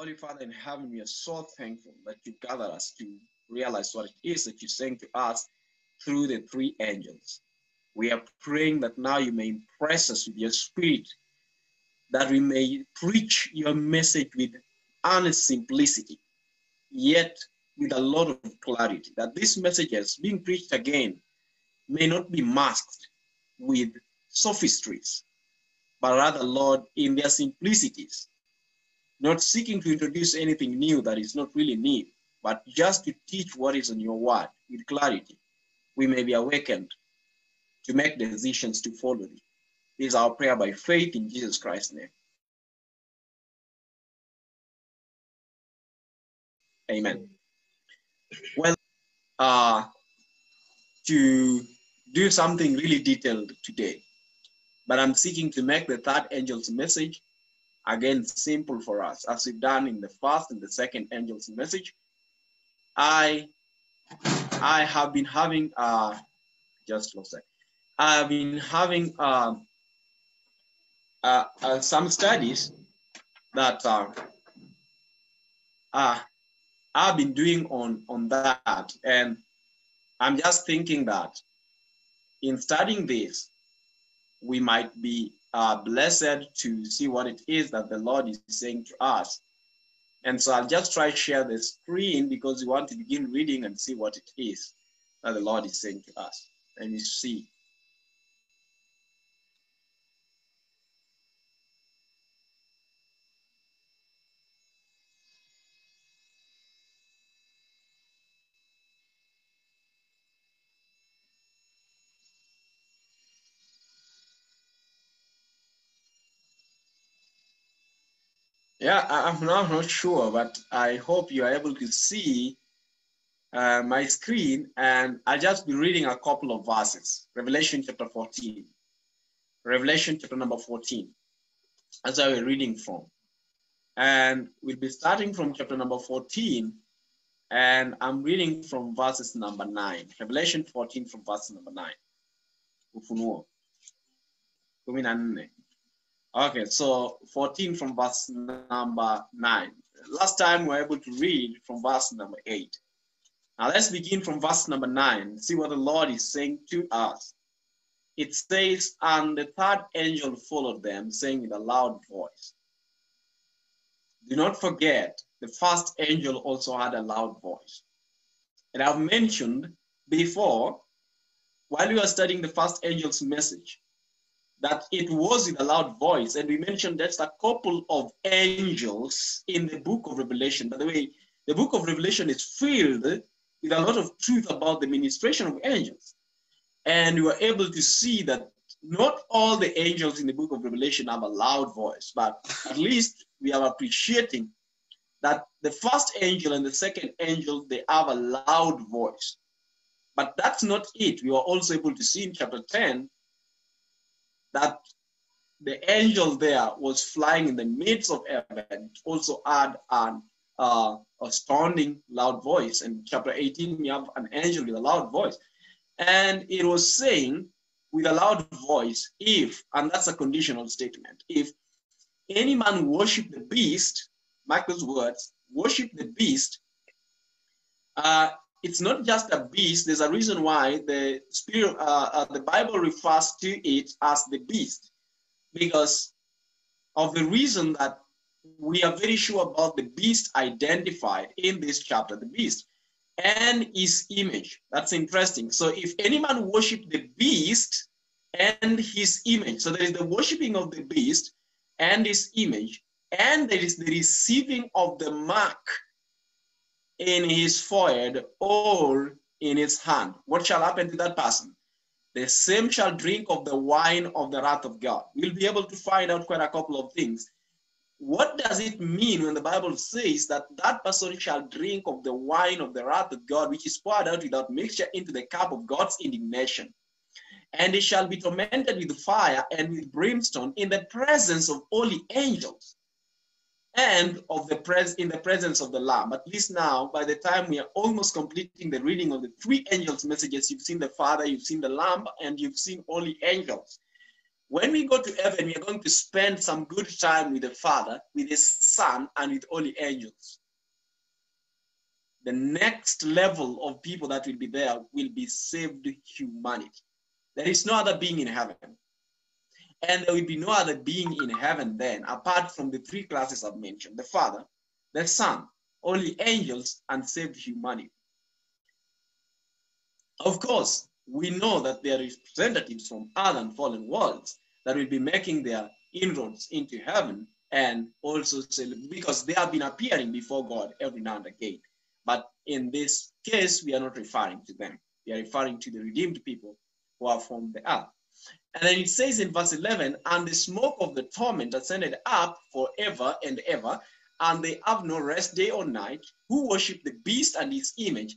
Holy Father in heaven, we are so thankful that you gathered us to realize what it is that you're saying to us through the three angels. We are praying that now you may impress us with your spirit, that we may preach your message with honest simplicity, yet with a lot of clarity, that these messages being preached again may not be masked with sophistries, but rather, Lord, in their simplicities, not seeking to introduce anything new that is not really new, but just to teach what is in your word with clarity, we may be awakened to make decisions to follow thee. This is our prayer by faith in Jesus Christ's name. Amen. Well, uh, to do something really detailed today, but I'm seeking to make the third angel's message again simple for us, as we've done in the first and the second angel's message. I I have been having uh just lost it. I've been having uh, uh, uh, some studies that uh, uh, I've been doing on on that, and I'm just thinking that in studying this, we might be uh, blessed to see what it is that the Lord is saying to us. And so I'll just try to share the screen because we want to begin reading and see what it is that the Lord is saying to us. And you see. Yeah, I'm not, not sure, but I hope you are able to see uh, my screen, and I'll just be reading a couple of verses. Revelation chapter 14. Revelation chapter number 14. That's where we're reading from. And we'll be starting from chapter number 14, and I'm reading from verses number 9. Revelation 14 from verse number 9. Ufunuo. Kumi na nne. Okay, so 14 from verse number 9. Last time we were able to read from verse number 8. Now let's begin from verse number 9. See what the Lord is saying to us. It says, And the third angel followed them, saying in a loud voice, Do not forget, the first angel also had a loud voice. And I've mentioned before, while we were studying the first angel's message, that it was in a loud voice. And we mentioned that's a couple of angels in the book of Revelation. By the way, the book of Revelation is filled with a lot of truth about the ministration of angels. And we were able to see that not all the angels in the book of Revelation have a loud voice, but at least we are appreciating that the first angel and the second angel, they have a loud voice. But that's not it. We were also able to see in chapter 10 that the angel there was flying in the midst of heaven. It also had an uh, astounding loud voice. And chapter 18, you have an angel with a loud voice. And it was saying with a loud voice, if, and that's a conditional statement, if any man worship the beast, Michael's words, worship the beast, uh, it's not just a beast. There's a reason why the spirit, uh, uh, the Bible refers to it as the beast, because of the reason that we are very sure about the beast identified in this chapter, the beast and his image. That's interesting. So if any man worship the beast and his image, so there is the worshiping of the beast and his image, and there is the receiving of the mark in his forehead or in his hand. What shall happen to that person? The same shall drink of the wine of the wrath of God. We'll be able to find out quite a couple of things. What does it mean when the Bible says that that person shall drink of the wine of the wrath of God, which is poured out without mixture into the cup of God's indignation? And he shall be tormented with fire and with brimstone in the presence of holy angels and of the pres in the presence of the lamb at least now by the time we are almost completing the reading of the three angels messages you've seen the father you've seen the lamb and you've seen only angels When we go to heaven, we are going to spend some good time with the Father, with the Son, and with only angels. The next level of people that will be there will be saved humanity. There is no other being in heaven. And there will be no other being in heaven then, apart from the three classes I've mentioned the Father, the Son, only angels, and saved humanity. Of course, we know that there are representatives from other and fallen worlds that will be making their inroads into heaven and also because they have been appearing before God every now and again. But in this case, we are not referring to them. We are referring to the redeemed people who are from the earth. And then it says in verse 11, and the smoke of the torment ascended up forever and ever, and they have no rest day or night, who worship the beast and his image,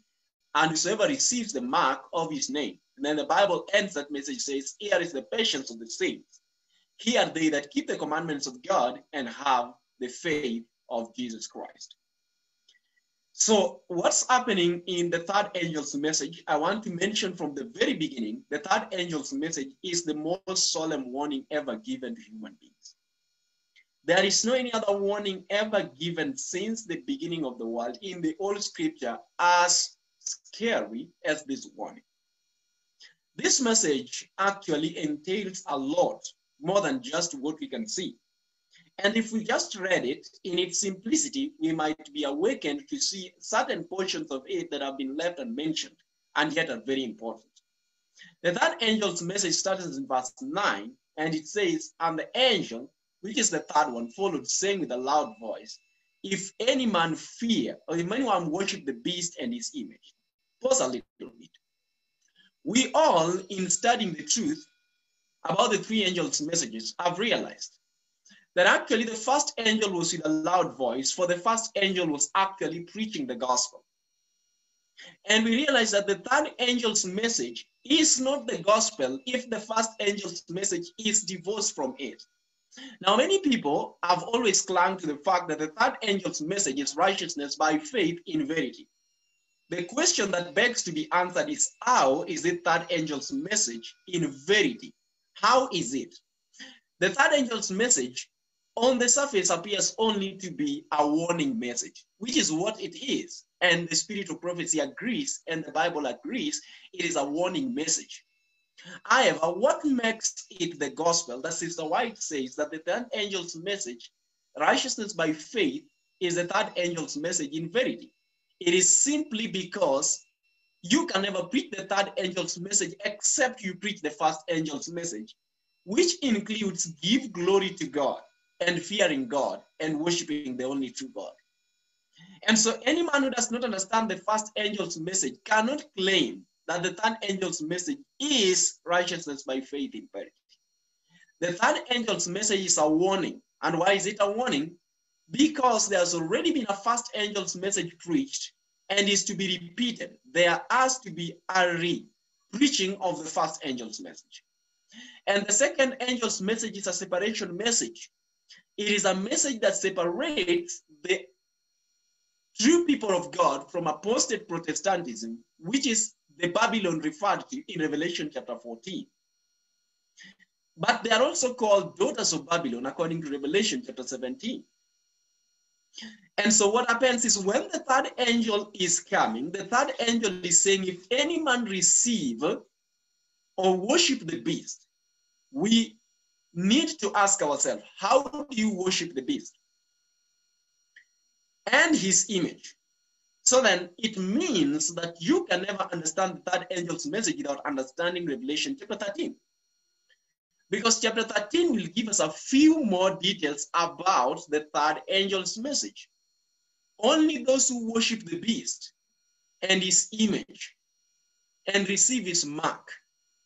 and whosoever receives the mark of his name. And then the Bible ends that message says, Here is the patience of the saints. Here are they that keep the commandments of God and have the faith of Jesus Christ. So, what's happening in the third angel's message? I want to mention from the very beginning the third angel's message is the most solemn warning ever given to human beings. There is no any other warning ever given since the beginning of the world in the old scripture as scary as this warning. This message actually entails a lot more than just what we can see. And if we just read it in its simplicity, we might be awakened to see certain portions of it that have been left unmentioned and yet are very important. The third angel's message starts in verse 9 and it says, And the angel, which is the third one, followed, saying with a loud voice, If any man fear, or if anyone worship the beast and his image. Pause a little bit. We all, in studying the truth about the three angels' messages, have realized that actually the first angel was with a loud voice, for the first angel was actually preaching the gospel. And we realize that the third angel's message is not the gospel if the first angel's message is divorced from it. Now, many people have always clung to the fact that the third angel's message is righteousness by faith in verity. The question that begs to be answered is how is the third angel's message in verity? How is it? The third angel's message on the surface appears only to be a warning message, which is what it is. And the spirit of prophecy agrees, and the Bible agrees, it is a warning message. However, what makes it the gospel that Sister White says that the third angel's message, righteousness by faith, is the third angel's message in verity? It is simply because you can never preach the third angel's message except you preach the first angel's message, which includes give glory to God and fearing God and worshiping the only true God. And so any man who does not understand the first angel's message cannot claim that the third angel's message is righteousness by faith in verity. The third angel's message is a warning. And why is it a warning? Because there's already been a first angel's message preached and is to be repeated. There has to be a re preaching of the first angel's message. And the second angel's message is a separation message it is a message that separates the true people of God from apostate Protestantism, which is the Babylon referred to in Revelation chapter 14. But they are also called daughters of Babylon according to Revelation chapter 17. And so what happens is when the third angel is coming, the third angel is saying, if any man receive or worship the beast, we need to ask ourselves how do you worship the beast and his image? So then it means that you can never understand the third angel's message without understanding Revelation chapter 13. Because chapter 13 will give us a few more details about the third angel's message. Only those who worship the beast and his image and receive his mark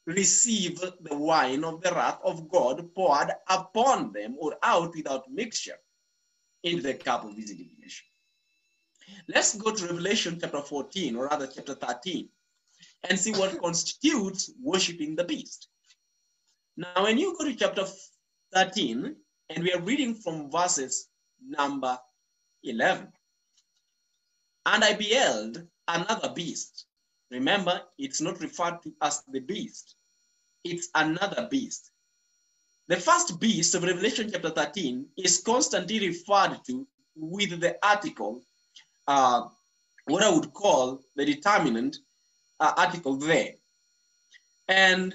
receive the wine of the wrath of God poured upon them or out without mixture into the cup of his indignation. Let's go to Revelation chapter 14, or rather chapter 13, and see what constitutes worshiping the beast. Now, when you go to chapter 13, and we are reading from verses number 11, and I beheld another beast. Remember, it's not referred to as the beast, it's another beast. The first beast of Revelation chapter 13 is constantly referred to with the article, uh, what I would call the determinant uh, article there. And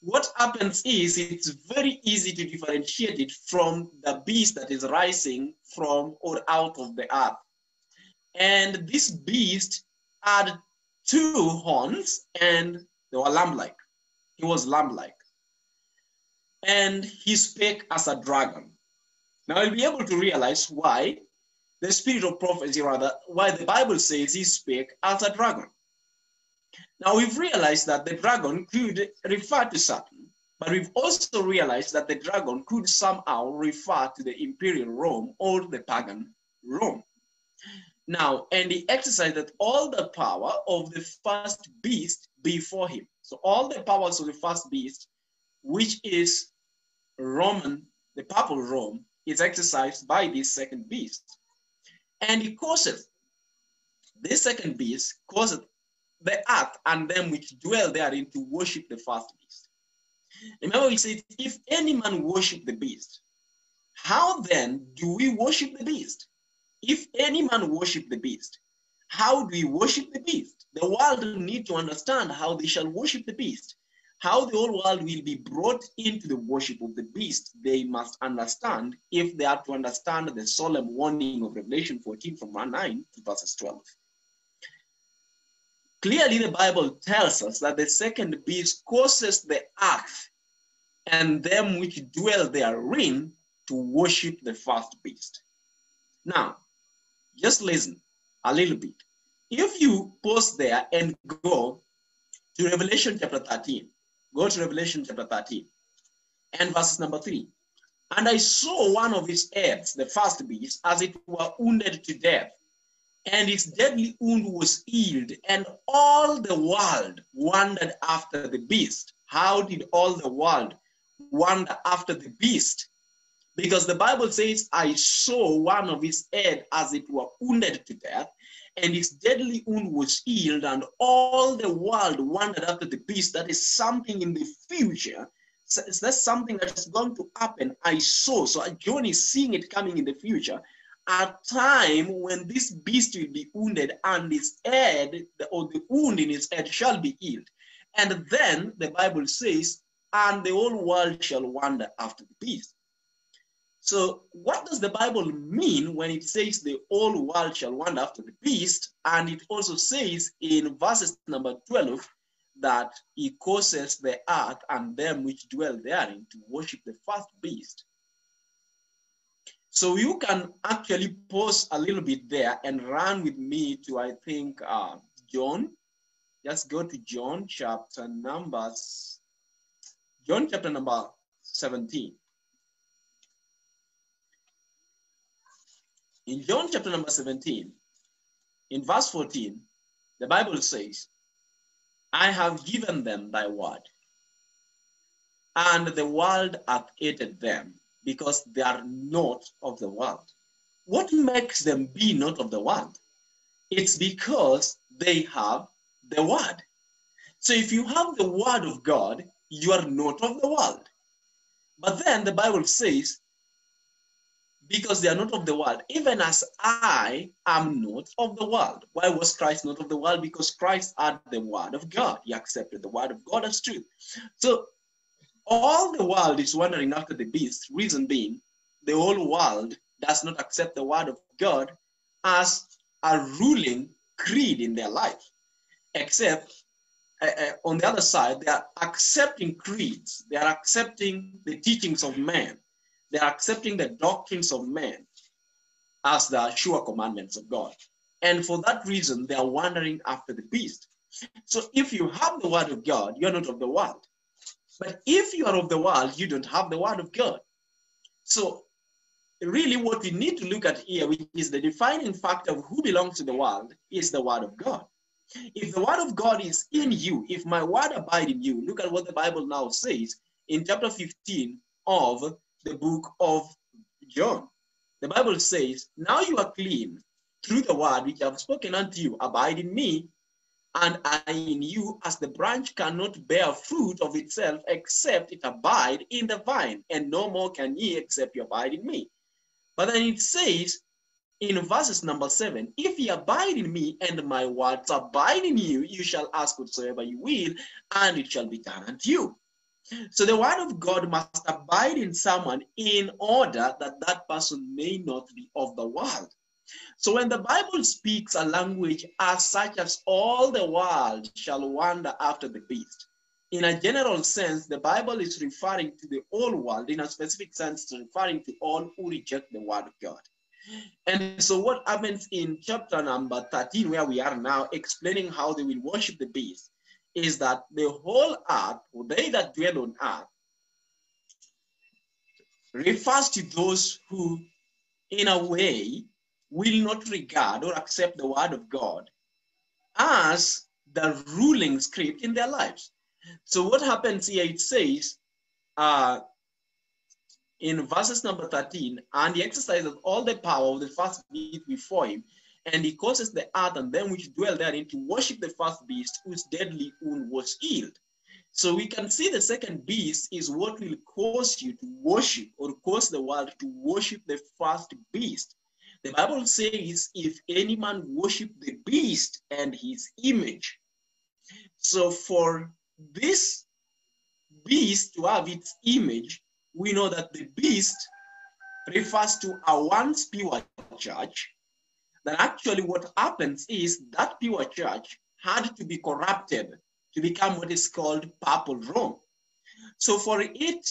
what happens is it's very easy to differentiate it from the beast that is rising from or out of the earth. And this beast had two horns and they were lamb-like. He was lamb-like. And he spake as a dragon. Now you'll be able to realize why the spirit of prophecy, rather, why the Bible says he spake as a dragon. Now we've realized that the dragon could refer to Satan, but we've also realized that the dragon could somehow refer to the imperial Rome or the pagan Rome. Now, and he exercised all the power of the first beast before him. So all the powers of the first beast, which is Roman, the papal Rome, is exercised by this second beast. And he causes, this second beast causes the earth and them which dwell therein to worship the first beast. Remember, he said, if any man worship the beast, how then do we worship the beast? If any man worship the beast, how do we worship the beast? The world need to understand how they shall worship the beast. How the whole world will be brought into the worship of the beast, they must understand if they are to understand the solemn warning of Revelation 14 from 1 9 to verses 12. Clearly, the Bible tells us that the second beast causes the earth and them which dwell therein to worship the first beast. Now, just listen a little bit. If you pause there and go to Revelation chapter 13, go to Revelation chapter 13 and verse number 3. And I saw one of his heads, the first beast, as it were wounded to death and its deadly wound was healed, and all the world wondered after the beast. How did all the world wonder after the beast? Because the Bible says, I saw one of his head as it were wounded to death, and his deadly wound was healed, and all the world wondered after the beast. That is something in the future. So that's something that is going to happen. I saw. So uh, John is seeing it coming in the future a time when this beast will be wounded and his head or the wound in his head shall be healed. And then the Bible says, and the whole world shall wander after the beast. So, what does the Bible mean when it says the whole world shall wander after the beast? And it also says in verses number 12 that he causes the earth and them which dwell therein to worship the first beast. So you can actually pause a little bit there and run with me to, I think, uh, John. Just go to John chapter numbers, John chapter number 17. In John chapter number 17, in verse 14, the Bible says, I have given them thy word, and the world hath hated them because they are not of the world. What makes them be not of the world? It's because they have the word. So if you have the word of God, you are not of the world. But then the Bible says, because they are not of the world, even as I am not of the world. Why was Christ not of the world? Because Christ had the word of God. He accepted the word of God as truth. So all the world is wandering after the beast, reason being, the whole world does not accept the word of God as a ruling creed in their life, except uh, uh, on the other side, they are accepting creeds, they are accepting the teachings of man, they are accepting the doctrines of men as the sure commandments of God. And for that reason, they are wandering after the beast. So if you have the word of God, you're not of the world. But if you are of the world, you don't have the word of God. So really what we need to look at here, which is the defining factor of who belongs to the world, is the word of God. If the word of God is in you, if my word abide in you, look at what the Bible now says in chapter 15 of the book of John. The Bible says, Now you are clean through the word which I have spoken unto you, abide in me, and I in you, as the branch cannot bear fruit of itself except it abide in the vine, and no more can ye except you abide in me. But then it says in verses number seven, if ye abide in me and my words abide in you, you shall ask whatsoever you will, and it shall be done unto you. So the word of God must abide in someone in order that that person may not be of the world. So when the Bible speaks a language as such as all the world shall wander after the beast, in a general sense, the Bible is referring to the whole world. In a specific sense, it's referring to all who reject the word of God. And so what happens in chapter number 13, where we are now, explaining how they will worship the beast, is that the whole earth, or they that dwell on earth, refers to those who, in a way, will not regard or accept the word of God as the ruling script in their lives. So what happens here, it says uh, in verses number 13, and he exercises all the power of the first beast before him, and he causes the earth and them which dwell therein to worship the first beast whose deadly wound was healed. So we can see the second beast is what will cause you to worship or cause the world to worship the first beast. The Bible says, if any man worship the beast and his image. So for this beast to have its image, we know that the beast refers to a once pure church. That actually what happens is that pure church had to be corrupted to become what is called papal Rome. So for it,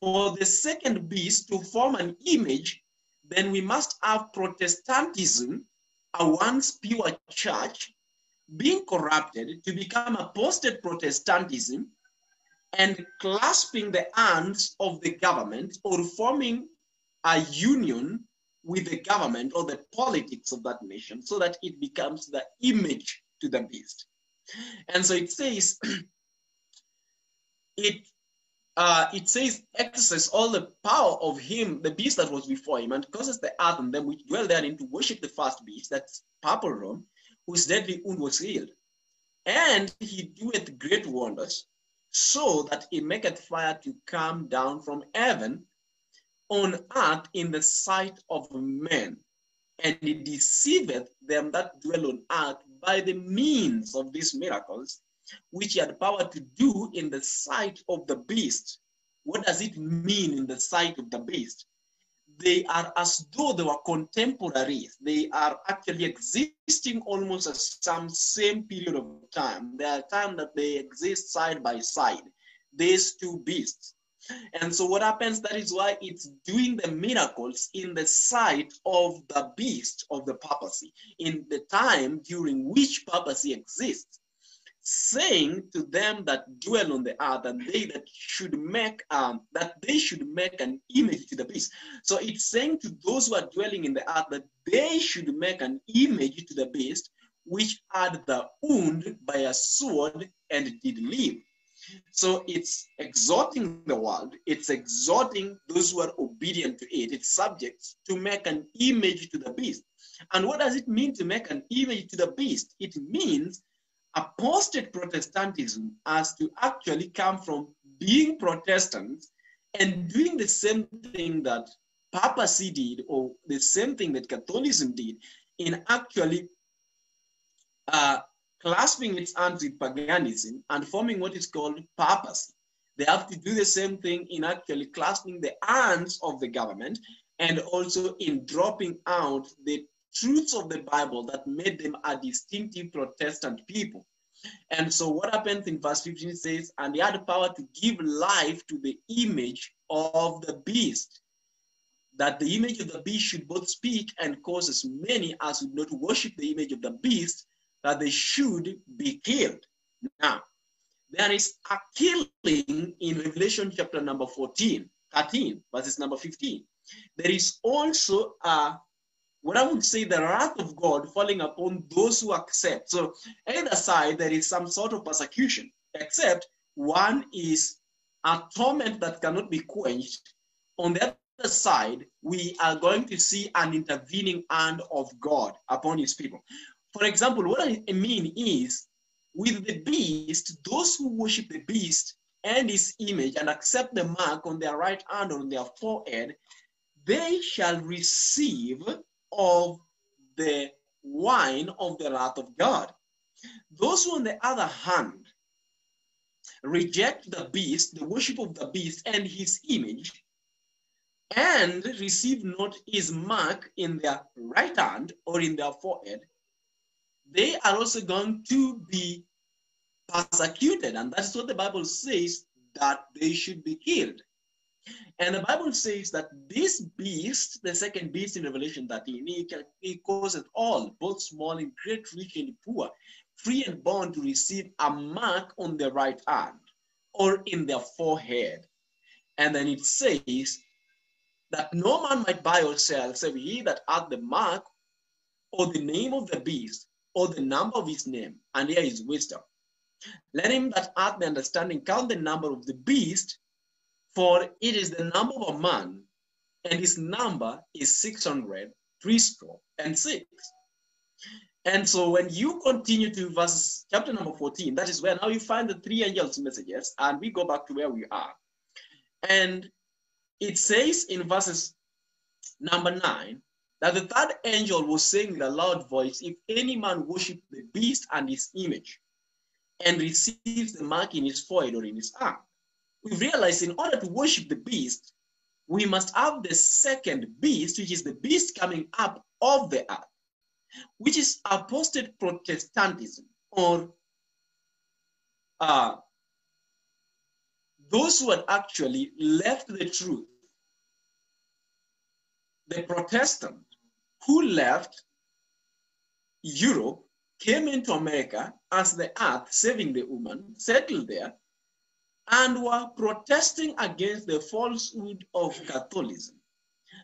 for the second beast to form an image then we must have Protestantism, a once pure church, being corrupted to become apostate Protestantism and clasping the hands of the government or forming a union with the government or the politics of that nation so that it becomes the image to the beast. And so it says, it uh, it says, exercise all the power of him, the beast that was before him, and causes the earth and them which dwell therein to worship the first beast, that's papal Rome, whose deadly wound was healed. And he doeth great wonders, so that he maketh fire to come down from heaven on earth in the sight of men. And he deceiveth them that dwell on earth by the means of these miracles, which he had power to do in the sight of the beast. What does it mean in the sight of the beast? They are as though they were contemporaries. They are actually existing almost at some same period of time. There are times that they exist side by side, these two beasts. And so what happens, that is why it's doing the miracles in the sight of the beast of the papacy, in the time during which papacy exists saying to them that dwell on the earth that they that should make um that they should make an image to the beast. So it's saying to those who are dwelling in the earth that they should make an image to the beast which had the wound by a sword and did live so it's exhorting the world it's exhorting those who are obedient to it its subjects to make an image to the beast. And what does it mean to make an image to the beast? It means apostate Protestantism as to actually come from being Protestants and doing the same thing that papacy did or the same thing that Catholicism did in actually uh, clasping its hands with paganism and forming what is called papacy. They have to do the same thing in actually clasping the hands of the government and also in dropping out the truths of the Bible that made them a distinctive Protestant people. And so what happens in verse 15 says, and they had power to give life to the image of the beast, that the image of the beast should both speak and cause as many as would not worship the image of the beast, that they should be killed. Now, there is a killing in Revelation chapter number 14, 13, verses number 15. There is also a what I would say the wrath of God falling upon those who accept. So either side, there is some sort of persecution, except one is a torment that cannot be quenched. On the other side, we are going to see an intervening hand of God upon his people. For example, what I mean is with the beast, those who worship the beast and his image and accept the mark on their right hand or on their forehead, they shall receive of the wine of the wrath of God. Those who, on the other hand, reject the beast, the worship of the beast and his image, and receive not his mark in their right hand or in their forehead, they are also going to be persecuted. And that's what the Bible says that they should be killed. And the Bible says that this beast, the second beast in Revelation 13, it, it causes all, both small and great, rich and poor, free and bond to receive a mark on their right hand or in their forehead. And then it says that no man might buy or sell, save he that hath the mark or the name of the beast or the number of his name, and here is wisdom. Let him that hath the understanding count the number of the beast, for it is the number of a man, and his number is 600, three score, and six. And so when you continue to verse chapter number 14, that is where now you find the three angels' messages, and we go back to where we are. And it says in verses number nine that the third angel was saying with a loud voice, If any man worship the beast and his image and receives the mark in his forehead or in his arm, we realize in order to worship the beast, we must have the second beast, which is the beast coming up of the earth, which is apostate Protestantism or uh, those who had actually left the truth the Protestant who left Europe came into America as the earth, saving the woman, settled there, and were protesting against the falsehood of Catholicism,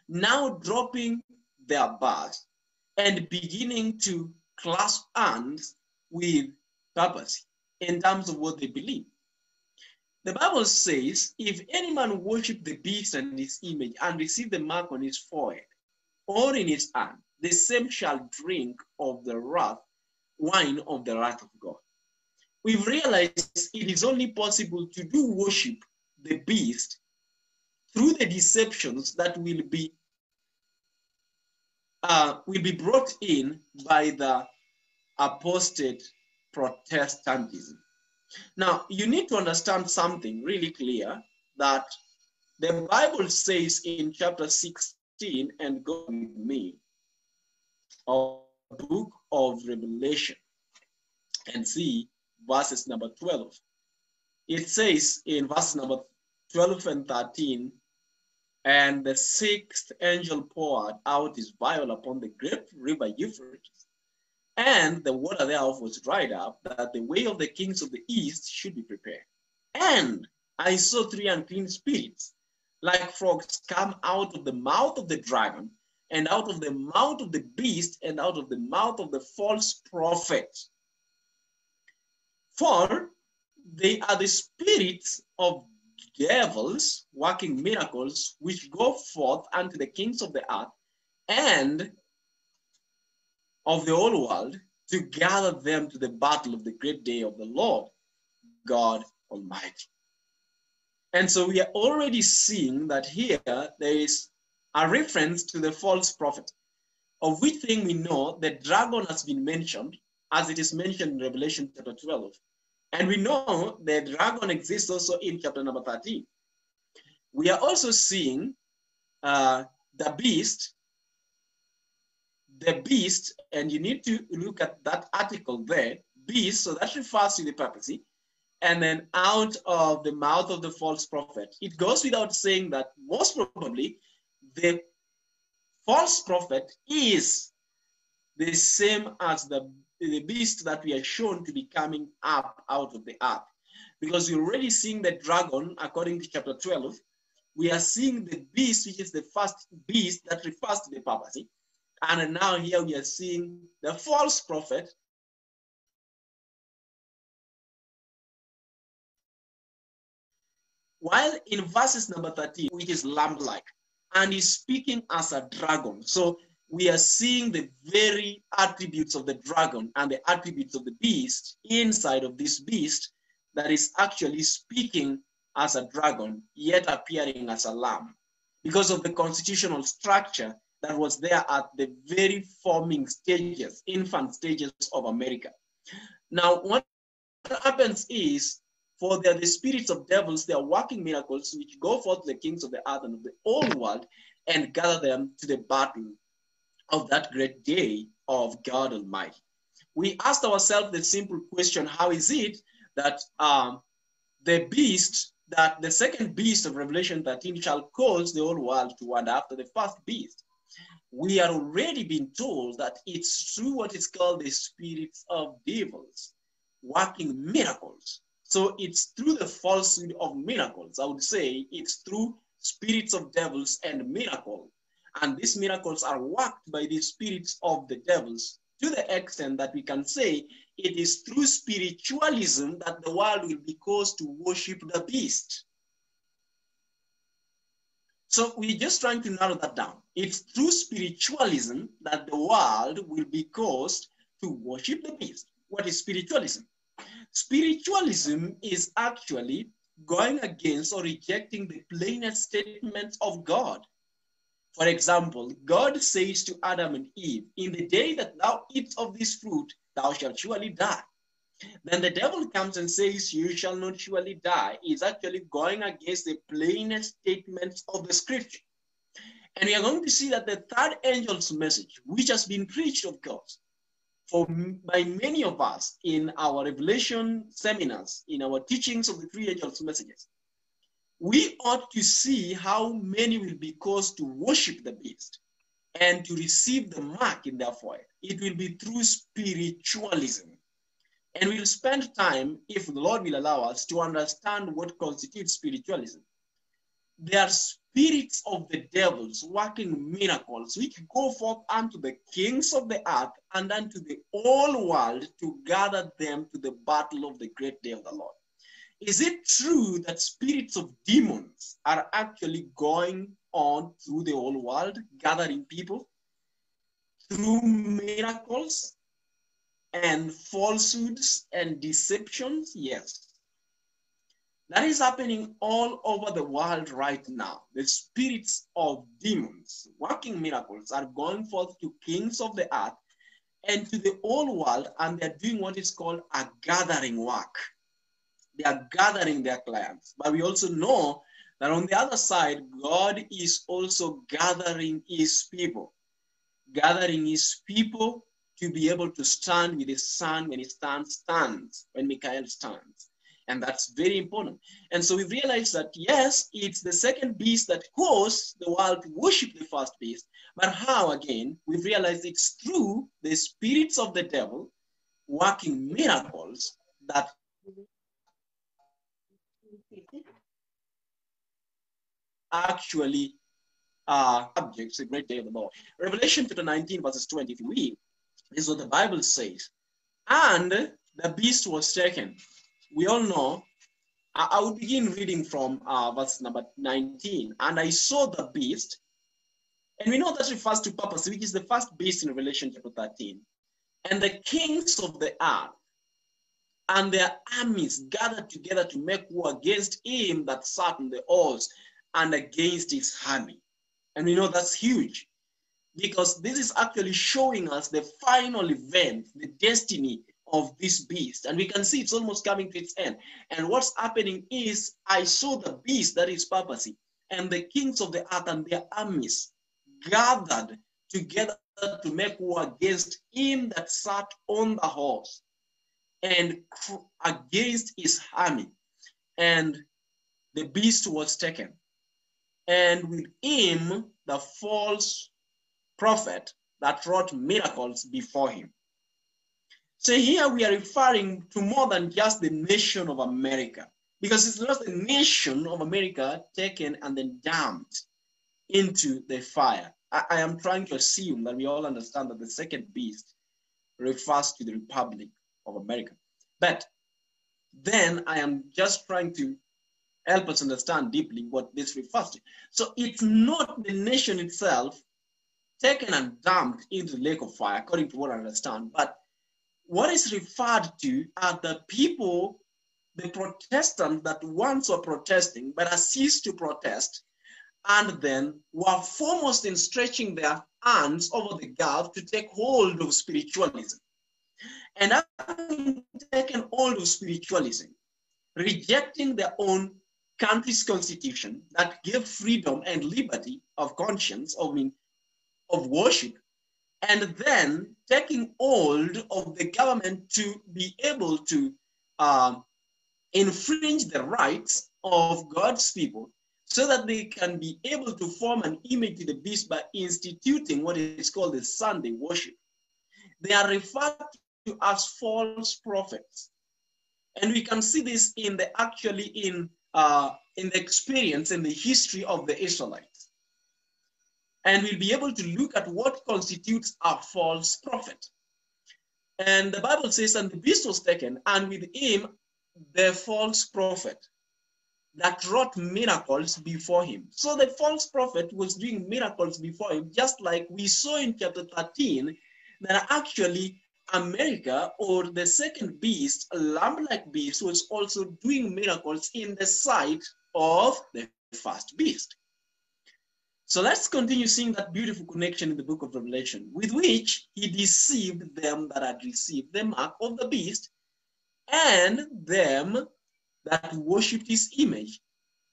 now dropping their bars and beginning to clasp hands with papacy in terms of what they believe. The Bible says, if any man worship the beast and his image and receive the mark on his forehead or in his hand, the same shall drink of the wrath, wine of the wrath of God. We've realized it is only possible to do worship the beast through the deceptions that will be uh, will be brought in by the apostate Protestantism. Now, you need to understand something really clear that the Bible says in chapter 16, and go with me, of book of Revelation, and see verses number 12. It says in verse number 12 and 13, and the sixth angel poured out his vial upon the great river Euphrates, and the water thereof was dried up, that the way of the kings of the east should be prepared. And I saw three unclean spirits, like frogs, come out of the mouth of the dragon, and out of the mouth of the beast, and out of the mouth of the false prophet. For they are the spirits of devils working miracles, which go forth unto the kings of the earth, and of the whole world to gather them to the battle of the great day of the Lord God Almighty. And so we are already seeing that here there is a reference to the false prophet, of which thing we know the dragon has been mentioned as it is mentioned in Revelation chapter 12. And we know the dragon exists also in chapter number 13. We are also seeing uh, the beast the beast, and you need to look at that article there, beast, so that refers to the papacy, and then out of the mouth of the false prophet. It goes without saying that most probably the false prophet is the same as the, the beast that we are shown to be coming up out of the earth. Because we're already seeing the dragon, according to chapter 12, we are seeing the beast, which is the first beast that refers to the papacy. And now here we are seeing the false prophet While in verses number 13, which is lamb-like, and he's speaking as a dragon. So we are seeing the very attributes of the dragon and the attributes of the beast inside of this beast that is actually speaking as a dragon, yet appearing as a lamb, because of the constitutional structure that was there at the very forming stages, infant stages of America. Now, what happens is, for they are the spirits of devils, they are working miracles which go forth to the kings of the earth and of the whole world and gather them to the battle of that great day of God Almighty. We asked ourselves the simple question how is it that um, the beast, that the second beast of Revelation 13 shall cause the whole world to wander after the first beast? We are already being told that it's through what is called the spirits of devils working miracles. So it's through the falsehood of miracles. I would say it's through spirits of devils and miracle. and these miracles are worked by the spirits of the devils to the extent that we can say it is through spiritualism that the world will be caused to worship the beast. So we're just trying to narrow that down. It's through spiritualism that the world will be caused to worship the beast. What is spiritualism? Spiritualism is actually going against or rejecting the plainest statements of God. For example, God says to Adam and Eve, In the day that thou eat of this fruit, thou shalt surely die. Then the devil comes and says, You shall not surely die, is actually going against the plainest statements of the scripture. And we are going to see that the third angel's message, which has been preached, of course, for by many of us in our revelation seminars, in our teachings of the three angels' messages, we ought to see how many will be caused to worship the beast and to receive the mark in their forehead. It will be through spiritualism. And we'll spend time, if the Lord will allow us, to understand what constitutes spiritualism. There are spirits of the devils working miracles which go forth unto the kings of the earth and unto the whole world to gather them to the battle of the great day of the Lord. Is it true that spirits of demons are actually going on through the whole world, gathering people through miracles and falsehoods and deceptions? Yes. That is happening all over the world right now. The spirits of demons working miracles are going forth to kings of the earth and to the whole world, and they're doing what is called a gathering work they are gathering their clients. But we also know that on the other side, God is also gathering his people, gathering his people to be able to stand with his son when he stands, stands, when Michael stands. And that's very important. And so we realize that, yes, it's the second beast that caused the world to worship the first beast. But how, again, we've realized it's through the spirits of the devil working miracles that actually uh, subjects, a great day of the Lord. Revelation chapter 19, verses 20, if you read, this is what the Bible says. And the beast was taken. We all know. I, I will begin reading from uh, verse number 19. And I saw the beast, and we know that refers to purpose, which is the first beast in Revelation chapter 13. And the kings of the earth and their armies gathered together to make war against him that sat on the horse and against his army. And we know that's huge because this is actually showing us the final event, the destiny of this beast. And we can see it's almost coming to its end. And what's happening is I saw the beast, that is papacy, and the kings of the earth and their armies gathered together to make war against him that sat on the horse and against his army. And the beast was taken. And with him, the false prophet that wrought miracles before him. So here we are referring to more than just the nation of America, because it's not the nation of America taken and then dumped into the fire. I, I am trying to assume that we all understand that the second beast refers to the Republic of America. But then I am just trying to help us understand deeply what this refers to. So it's not the nation itself taken and dumped into the lake of fire, according to what I understand. But what is referred to are the people, the Protestants that once were protesting, but have ceased to protest, and then were foremost in stretching their hands over the gulf to take hold of spiritualism. And having taken hold of spiritualism, rejecting their own country's constitution that gave freedom and liberty of conscience, of, mean, of worship, and then taking hold of the government to be able to um, infringe the rights of God's people so that they can be able to form an image to the beast by instituting what is called the Sunday worship. They are referred to as false prophets. And we can see this in the actually in uh, in the experience in the history of the Israelites. And we'll be able to look at what constitutes a false prophet. And the Bible says, and the beast was taken, and with him the false prophet that wrought miracles before him. So the false prophet was doing miracles before him, just like we saw in chapter 13 that actually America or the second beast, a lamb-like beast, was also doing miracles in the sight of the first beast. So let's continue seeing that beautiful connection in the book of Revelation, with which he deceived them that had received the mark of the beast and them that worshipped his image.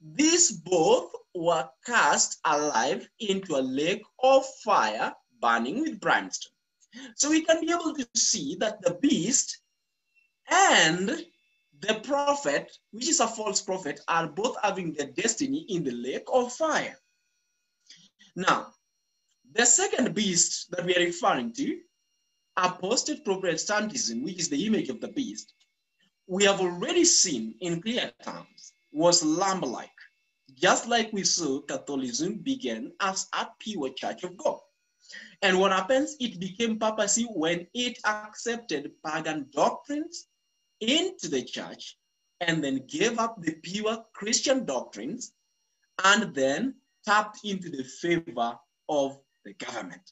These both were cast alive into a lake of fire burning with brimstone. So we can be able to see that the beast and the prophet, which is a false prophet, are both having their destiny in the lake of fire. Now, the second beast that we are referring to, apostate Protestantism, which is the image of the beast, we have already seen in clear terms was lamb-like, just like we saw Catholicism began as a pure church of God. And what happens? It became papacy when it accepted pagan doctrines into the church and then gave up the pure Christian doctrines and then tapped into the favor of the government.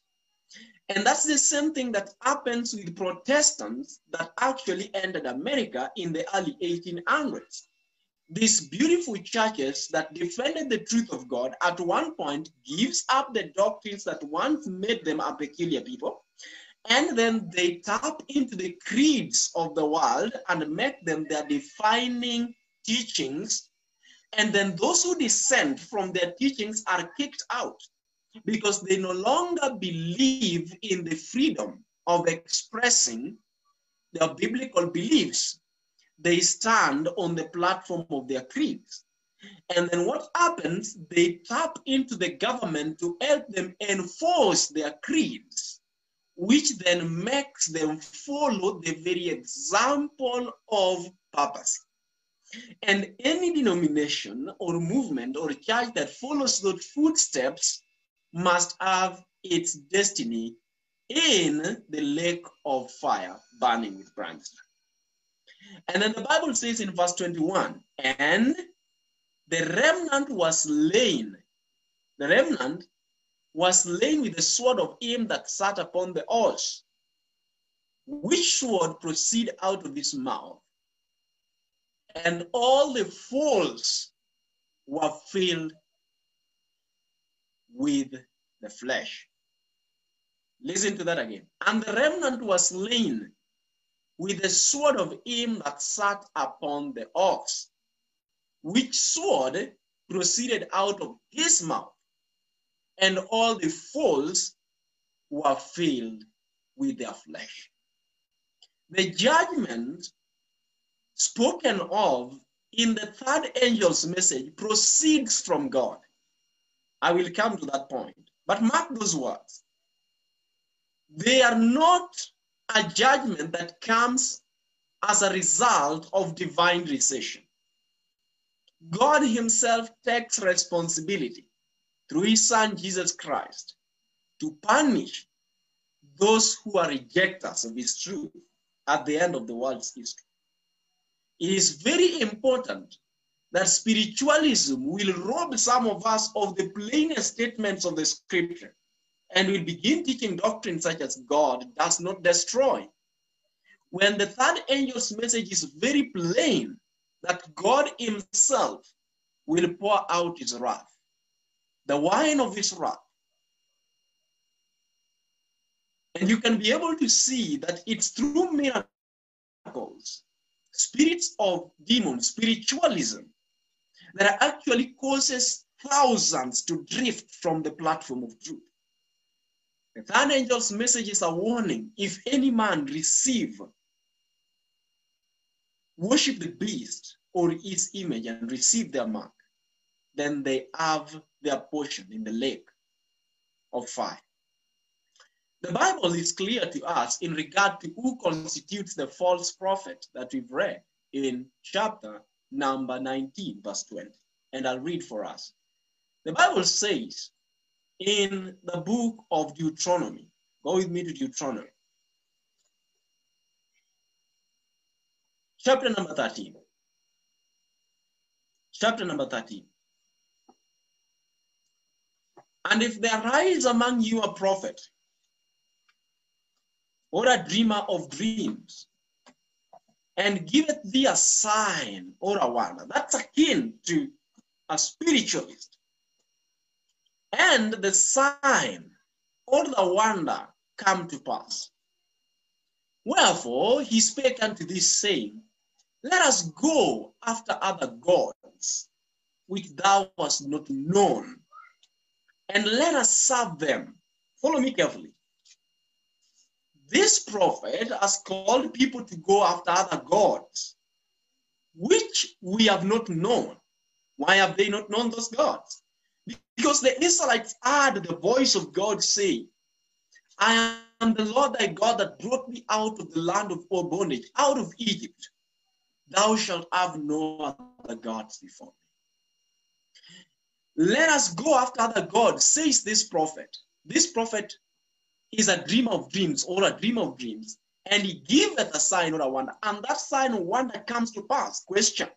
And that's the same thing that happens with Protestants that actually entered America in the early 1800s. These beautiful churches that defended the truth of God at one point gives up the doctrines that once made them a peculiar people and then they tap into the creeds of the world and make them their defining teachings. And then those who dissent from their teachings are kicked out because they no longer believe in the freedom of expressing their biblical beliefs. They stand on the platform of their creeds. And then what happens? They tap into the government to help them enforce their creeds which then makes them follow the very example of papacy. And any denomination or movement or church that follows those footsteps must have its destiny in the lake of fire burning with brimstone. And then the Bible says in verse 21, and the remnant was slain. The remnant was slain with the sword of him that sat upon the horse. Which sword proceed out of his mouth? And all the fowls were filled with the flesh. Listen to that again. And the remnant was slain with the sword of him that sat upon the ox, which sword proceeded out of his mouth and all the fowls were filled with their flesh. The judgment spoken of in the third angel's message proceeds from God. I will come to that point. But mark those words. They are not a judgment that comes as a result of divine recession. God Himself takes responsibility through his son Jesus Christ to punish those who are rejectors of his truth at the end of the world's history. It is very important that spiritualism will rob some of us of the plainest statements of the scripture and will begin teaching doctrines such as God does not destroy. When the third angel's message is very plain that God Himself will pour out His wrath, the wine of His wrath. And you can be able to see that it's through miracles, spirits of demons, spiritualism, that actually causes thousands to drift from the platform of truth. The third angel's message is a warning. If any man receive, worship the beast or his image and receive their mark, then they have their portion in the lake of fire. The Bible is clear to us in regard to who constitutes the false prophet that we've read in chapter number 19, verse 20. And I'll read for us. The Bible says in the book of Deuteronomy, go with me to Deuteronomy, chapter number 13. Chapter number 13. And if there arise among you a prophet or a dreamer of dreams, and giveth thee a sign or a wonder, that's akin to a spiritualist. And the sign or the wonder come to pass. Wherefore he spake unto thee, saying, Let us go after other gods, which thou hast not known, and let us serve them. Follow me carefully. This prophet has called people to go after other gods, which we have not known. Why have they not known those gods? Because the Israelites heard the voice of God say, I am the Lord thy God that brought me out of the land of bondage, out of Egypt. Thou shalt have no other gods before me. Let us go after other gods, says this prophet. This prophet is a dream of dreams or a dream of dreams, and he giveth a sign or a wonder, and that sign or wonder comes to pass. Question.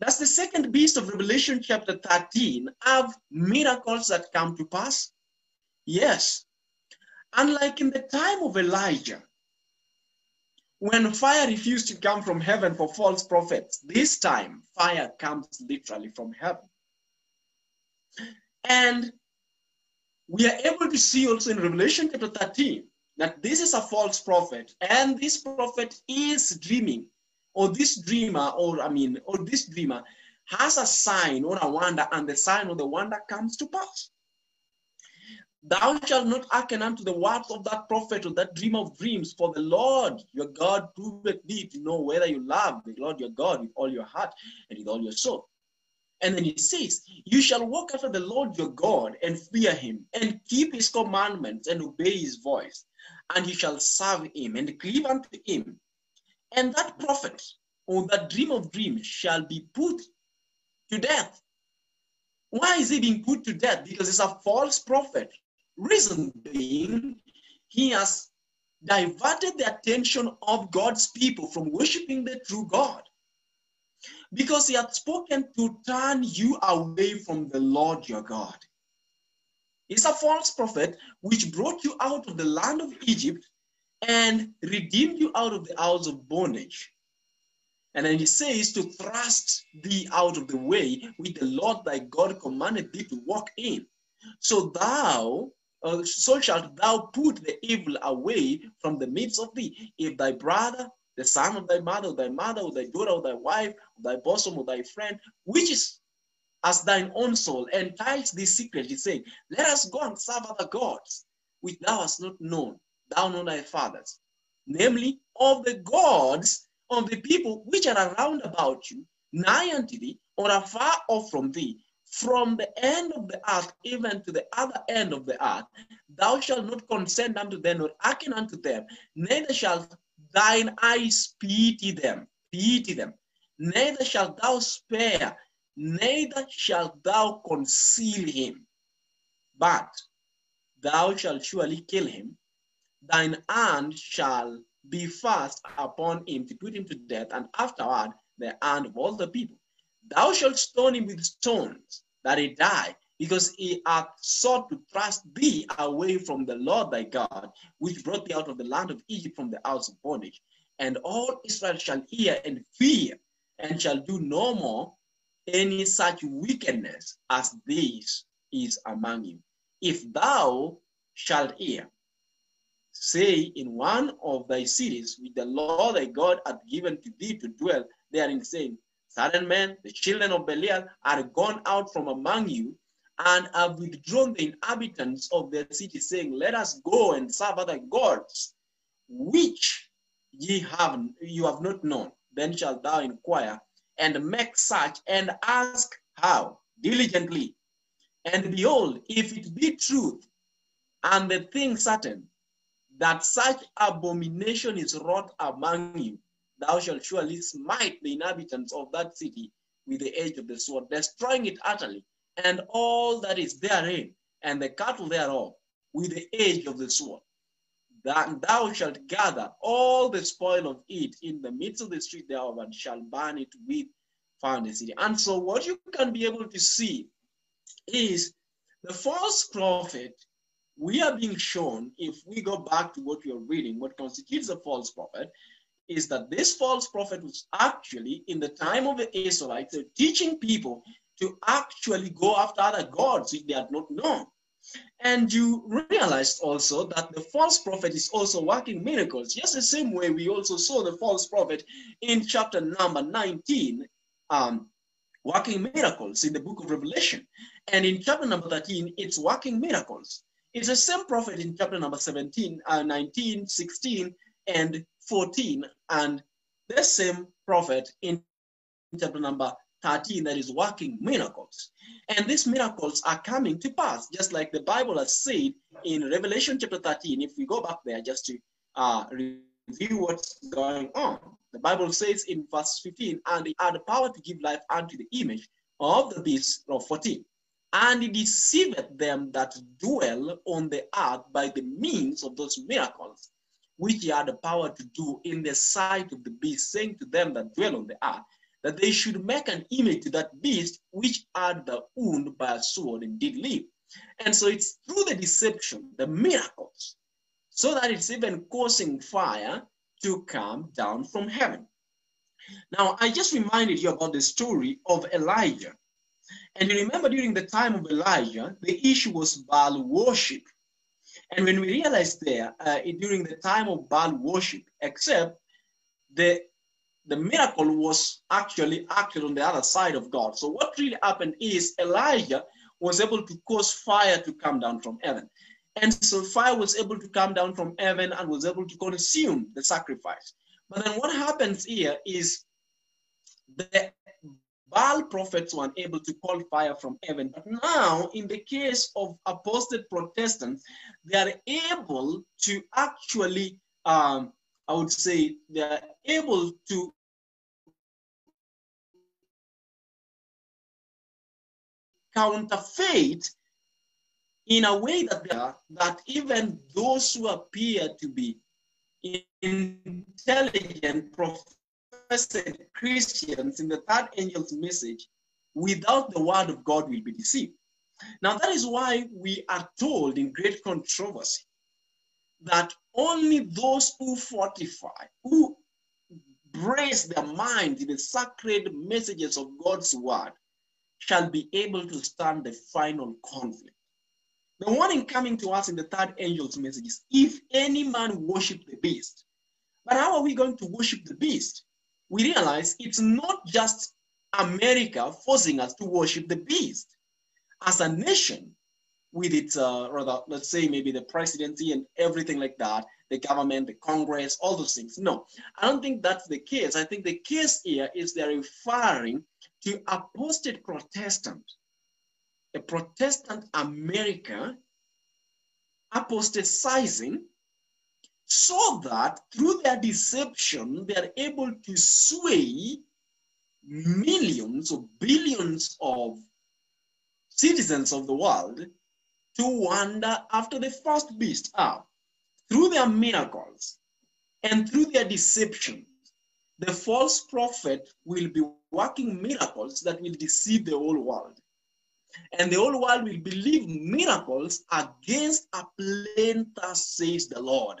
Does the second beast of Revelation chapter 13 have miracles that come to pass? Yes. Unlike in the time of Elijah, when fire refused to come from heaven for false prophets, this time fire comes literally from heaven. And we are able to see also in Revelation chapter 13 that this is a false prophet, and this prophet is dreaming, or this dreamer, or I mean, or this dreamer has a sign or a wonder, and the sign or the wonder comes to pass. Thou shalt not hearken unto the words of that prophet or that dreamer of dreams, for the Lord your God proveth thee to know whether you love the Lord your God with all your heart and with all your soul. And then he says, You shall walk after the Lord your God and fear him and keep his commandments and obey his voice. And you shall serve him and cleave unto him. And that prophet or that dream of dreams shall be put to death. Why is he being put to death? Because he's a false prophet. Reason being, he has diverted the attention of God's people from worshiping the true God because he had spoken to turn you away from the Lord your God. He's a false prophet which brought you out of the land of Egypt and redeemed you out of the house of bondage. And then he says to thrust thee out of the way which the Lord thy God commanded thee to walk in. So thou, uh, so shalt thou put the evil away from the midst of thee. If thy brother the son of thy mother, thy mother, or thy daughter, or thy wife, or thy bosom, or thy friend, which is as thine own soul, and tells this secret, secretly, saying, Let us go and serve other gods, which thou hast not known, thou know thy fathers, namely of the gods of the people which are around about you, nigh unto thee, or afar off from thee, from the end of the earth even to the other end of the earth, thou shalt not consent unto them, nor hearken unto them, neither shalt thine eyes pity them, pity them. Neither shalt thou spare, neither shalt thou conceal him, but thou shalt surely kill him. Thine hand shall be fast upon him to put him to death, and afterward the hand of all the people. Thou shalt stone him with stones, that he die. Because he hath sought to thrust thee away from the Lord thy God, which brought thee out of the land of Egypt from the house of bondage. And all Israel shall hear and fear, and shall do no more any such wickedness as this is among you. If thou shalt hear, say in one of thy cities which the Lord thy God hath given to thee to dwell therein, saying, Certain men, the children of Belial, are gone out from among you, and have withdrawn the inhabitants of their city, saying, Let us go and serve other gods, which ye have you have not known. Then shalt thou inquire and make search and ask how diligently. And behold, if it be truth and the thing certain that such abomination is wrought among you, thou shalt surely smite the inhabitants of that city with the edge of the sword, destroying it utterly, and all that is therein, and the cattle thereof, with the edge of the sword. That thou shalt gather all the spoil of it in the midst of the street thereof, and shall burn it with fire city. And so, what you can be able to see is the false prophet. We are being shown, if we go back to what we are reading, what constitutes a false prophet is that this false prophet was actually in the time of the Israelites teaching people to actually go after other gods which they had not known. And you realized also that the false prophet is also working miracles, just the same way we also saw the false prophet in chapter number 19, um, working miracles in the book of Revelation. And in chapter number 13, it's working miracles. It's the same prophet in chapter number 17, uh, 19, 16, and 14, and the same prophet in chapter number 13 that is working miracles. And these miracles are coming to pass, just like the Bible has said in Revelation chapter 13. If we go back there just to uh, review what's going on, the Bible says in verse 15, and he had the power to give life unto the image of the beast of 14. And he deceived them that dwell on the earth by the means of those miracles which he had the power to do in the sight of the beast, saying to them that dwell on the earth, that they should make an image to that beast which had the wound by a sword and did live. And so it's through the deception, the miracles, so that it's even causing fire to come down from heaven. Now, I just reminded you about the story of Elijah. And you remember during the time of Elijah, the issue was Baal worship. And when we realized there, uh, during the time of Baal worship, except the the miracle was actually acted on the other side of God. So what really happened is Elijah was able to cause fire to come down from heaven. And so fire was able to come down from heaven and was able to consume the sacrifice. But then what happens here is the Baal prophets were unable to call fire from heaven. But now, in the case of apostate Protestants, they are able to actually, um, I would say, they are able to counterfeit in a way that are, that even those who appear to be intelligent, professed Christians in the third angel's message, without the word of God, will be deceived. Now, that is why we are told in great controversy that only those who fortify, who brace their mind in the sacred messages of God's word, shall be able to stand the final conflict. The warning coming to us in the third angel's message is if any man worship the beast. But how are we going to worship the beast? We realize it's not just America forcing us to worship the beast. As a nation, with its, uh, rather, let's say maybe the presidency and everything like that, the government, the Congress, all those things. No, I don't think that's the case. I think the case here is they're referring to apostate Protestant a Protestant America apostatizing so that through their deception, they are able to sway millions or billions of citizens of the world to wander after the first beast out. Through their miracles and through their deception, the false prophet will be working miracles that will deceive the whole world. and the whole world will believe miracles against a plain thus says the Lord.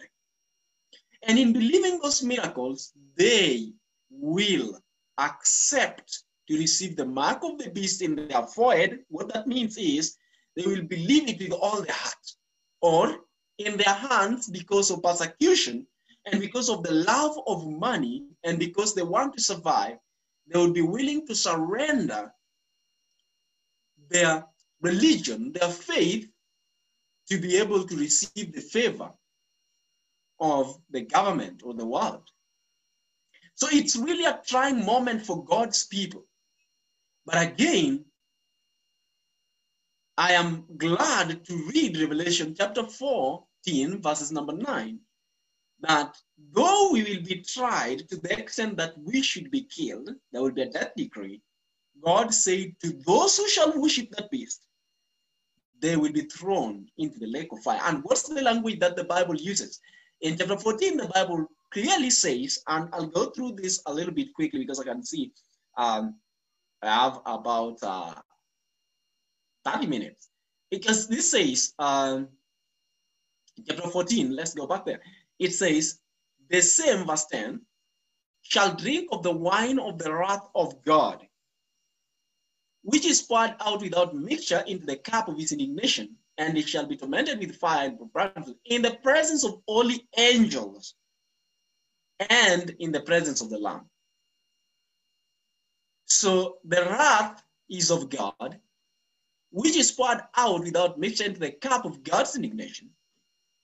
And in believing those miracles, they will accept to receive the mark of the beast in their forehead. What that means is they will believe it with all their heart, or in their hands because of persecution and because of the love of money and because they want to survive, they will be willing to surrender their religion, their faith, to be able to receive the favor of the government or the world. So it's really a trying moment for God's people. But again, I am glad to read Revelation chapter 14, verses number 9, that though we will be tried to the extent that we should be killed, there will be a death decree, God said to those who shall worship that beast, they will be thrown into the lake of fire. And what's the language that the Bible uses? In chapter 14, the Bible clearly says, and I'll go through this a little bit quickly because I can see um, I have about uh, 30 minutes. Because this says, um, chapter 14, let's go back there. It says, the same, verse 10, shall drink of the wine of the wrath of God, which is poured out without mixture into the cup of his indignation, and it shall be tormented with fire and brimstone in the presence of holy angels and in the presence of the Lamb. So the wrath is of God, which is poured out without mixture into the cup of God's indignation,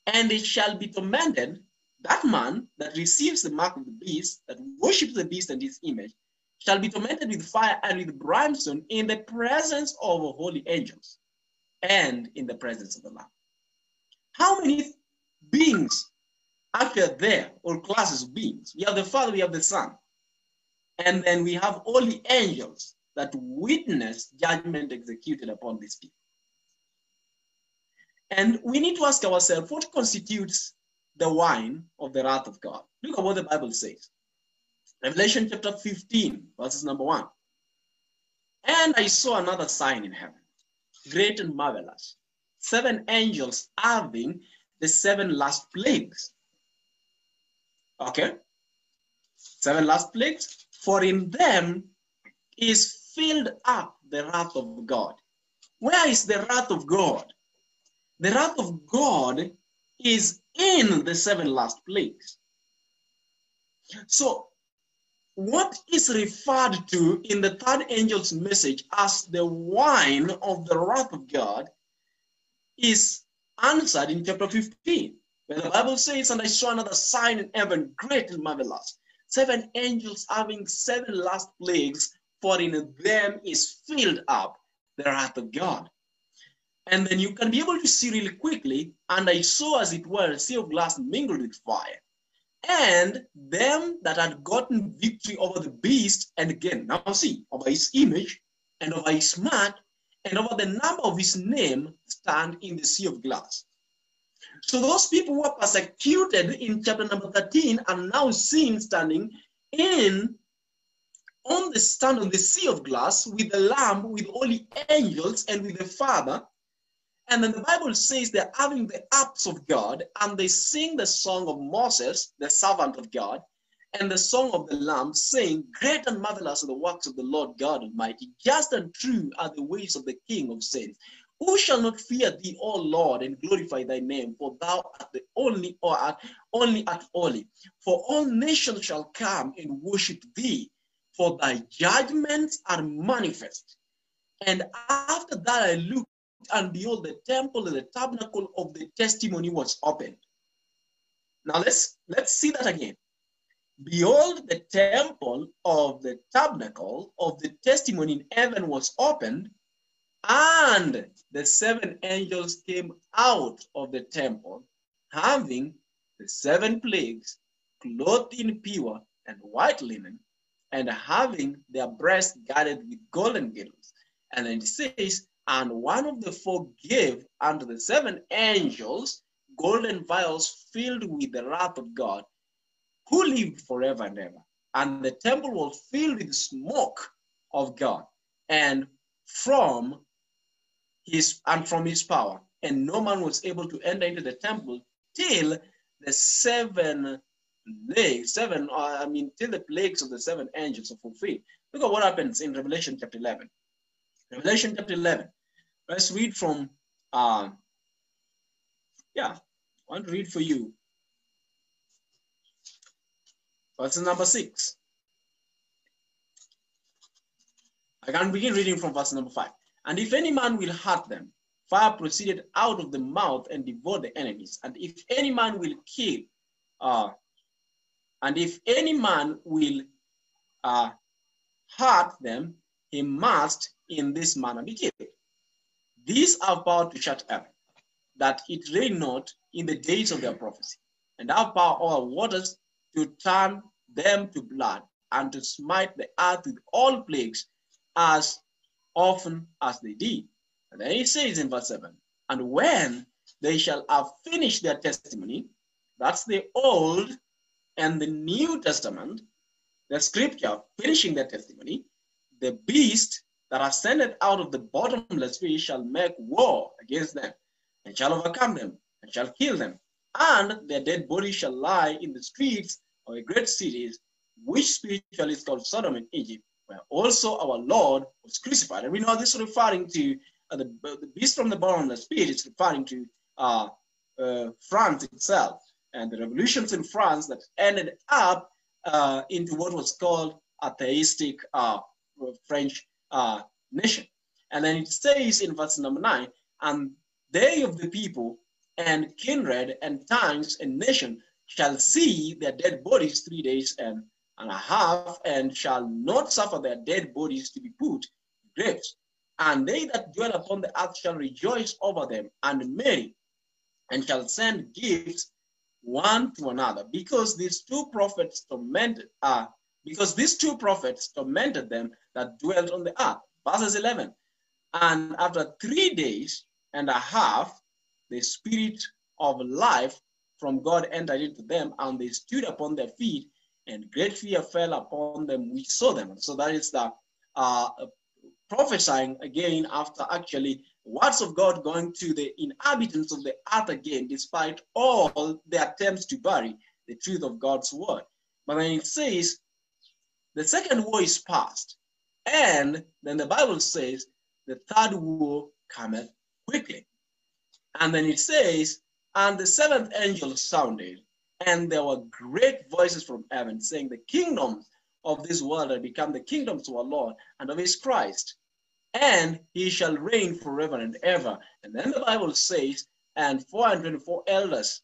and it shall be tormented. That man that receives the mark of the beast, that worships the beast and his image, shall be tormented with fire and with brimstone in the presence of holy angels and in the presence of the Lamb. How many beings are there, or classes of beings? We have the Father, we have the Son, and then we have holy angels that witness judgment executed upon these people. And we need to ask ourselves what constitutes the wine of the wrath of God? Look at what the Bible says. Revelation chapter 15, verses number 1. And I saw another sign in heaven, great and marvelous, seven angels having the seven last plagues. Okay? Seven last plagues. For in them is filled up the wrath of God. Where is the wrath of God? The wrath of God is in the seven last plagues. So what is referred to in the third angel's message as the wine of the wrath of God is answered in chapter 15, where the Bible says, And I saw another sign in heaven, great and marvelous. Seven angels having seven last plagues, for in them is filled up the wrath of God. And then you can be able to see really quickly, and I saw as it were a sea of glass mingled with fire and them that had gotten victory over the beast, and again, now see, over his image, and over his mark, and over the number of his name, stand in the sea of glass. So those people who were persecuted in chapter number 13 are now seen standing in on the stand on the sea of glass with the lamb, with holy angels, and with the Father, and then the Bible says they're having the acts of God and they sing the song of Moses, the servant of God, and the song of the Lamb, saying, Great and marvelous are the works of the Lord God Almighty. Just and true are the ways of the King of saints. Who shall not fear thee, O Lord, and glorify thy name? For thou art the only or art only at holy. For all nations shall come and worship thee, for thy judgments are manifest. And after that I looked and behold, the temple and the tabernacle of the testimony was opened. Now let's let's see that again. Behold, the temple of the tabernacle of the testimony in heaven was opened, and the seven angels came out of the temple, having the seven plagues, clothed in pure and white linen, and having their breasts guarded with golden girdles. And then it says, and one of the four gave unto the seven angels golden vials filled with the wrath of God, who lived forever and ever. And the temple was filled with smoke of God, and from his and from his power, and no man was able to enter into the temple till the seven plagues, seven, uh, I mean, till the plagues of the seven angels are fulfilled. Look at what happens in Revelation chapter 11. Revelation chapter 11. Let's read from, uh, yeah, I want to read for you. Verse number six. I can begin reading from verse number five. And if any man will hurt them, fire proceeded out of the mouth and devoured the enemies. And if any man will kill, uh, and if any man will uh, hurt them, he must in this manner be killed. These are power to shut up, that it rain not in the days of their prophecy, and have power over waters to turn them to blood, and to smite the earth with all plagues as often as they did. And then he says in verse 7 And when they shall have finished their testimony, that's the Old and the New Testament, the scripture finishing their testimony, the beast that ascended out of the bottomless pit shall make war against them, and shall overcome them, and shall kill them, and their dead bodies shall lie in the streets of a great cities, which spiritually is called Sodom and Egypt, where also our Lord was crucified. And we know this is referring to uh, the, the beast from the bottomless pit, it's referring to uh, uh, France itself and the revolutions in France that ended up uh, into what was called a theistic uh, French uh, nation. And then it says in verse number nine, and they of the people and kindred and tongues and nation shall see their dead bodies three days and, and a half, and shall not suffer their dead bodies to be put in graves. And they that dwell upon the earth shall rejoice over them and marry, and shall send gifts one to another, because these two prophets tormented, uh, because these two prophets tormented them that dwelt on the earth. Verses 11. And after three days and a half, the spirit of life from God entered into them, and they stood upon their feet, and great fear fell upon them which saw them. So that is the uh, prophesying again after actually words of God going to the inhabitants of the earth again, despite all the attempts to bury the truth of God's word. But then it says, the second war is past. And then the Bible says, the third war cometh quickly. And then it says, and the seventh angel sounded, and there were great voices from heaven saying, The kingdoms of this world have become the kingdoms of our Lord and of his Christ, and he shall reign forever and ever. And then the Bible says, and 424 elders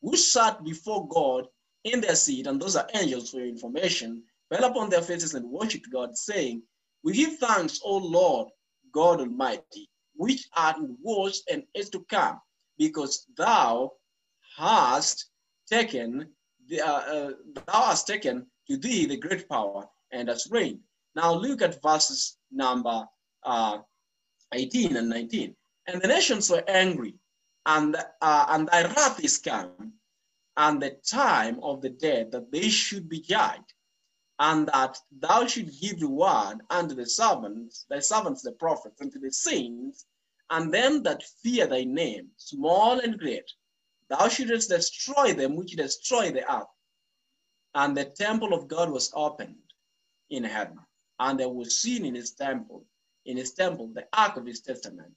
who sat before God in their seat, and those are angels for your information, fell upon their faces and worshipped God, saying, We give thanks, O Lord God Almighty, which art and was and is to come, because thou hast taken the, uh, uh, thou hast taken to thee the great power and hast reigned. Now look at verses number uh, 18 and 19. And the nations were angry, and, uh, and thy wrath is come, and the time of the dead that they should be judged, and that thou should give reward unto the servants, thy servants the prophets, and to the saints, and them that fear thy name, small and great. Thou shouldest destroy them which destroy the earth. And the temple of God was opened in heaven, and there was seen in his temple in his temple the ark of his testament.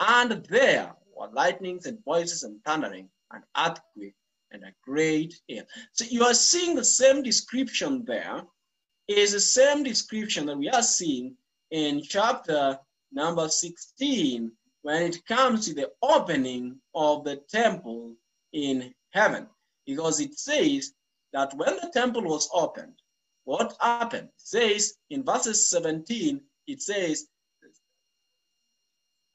And there were lightnings and voices and thundering, and earthquake and a great hail. So you are seeing the same description there is the same description that we are seeing in chapter number 16 when it comes to the opening of the temple in heaven. Because it says that when the temple was opened, what happened? It says in verses 17, it says,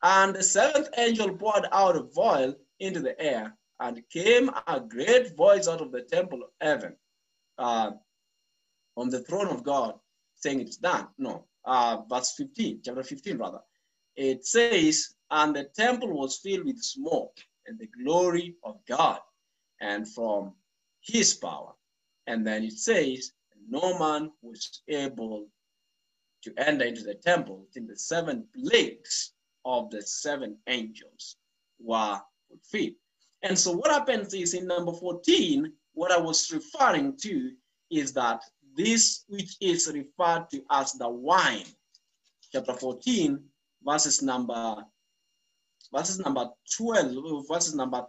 and the seventh angel poured out a vial into the air, and came a great voice out of the temple of heaven, uh, on the throne of God, saying it's done. No, uh, verse 15, chapter 15, rather. It says, and the temple was filled with smoke and the glory of God, and from his power. And then it says, no man was able to enter into the temple till the seven plagues of the seven angels were fulfilled. And so what happens is in number 14, what I was referring to is that this which is referred to as the wine, chapter 14, verses number verses number 12, verses number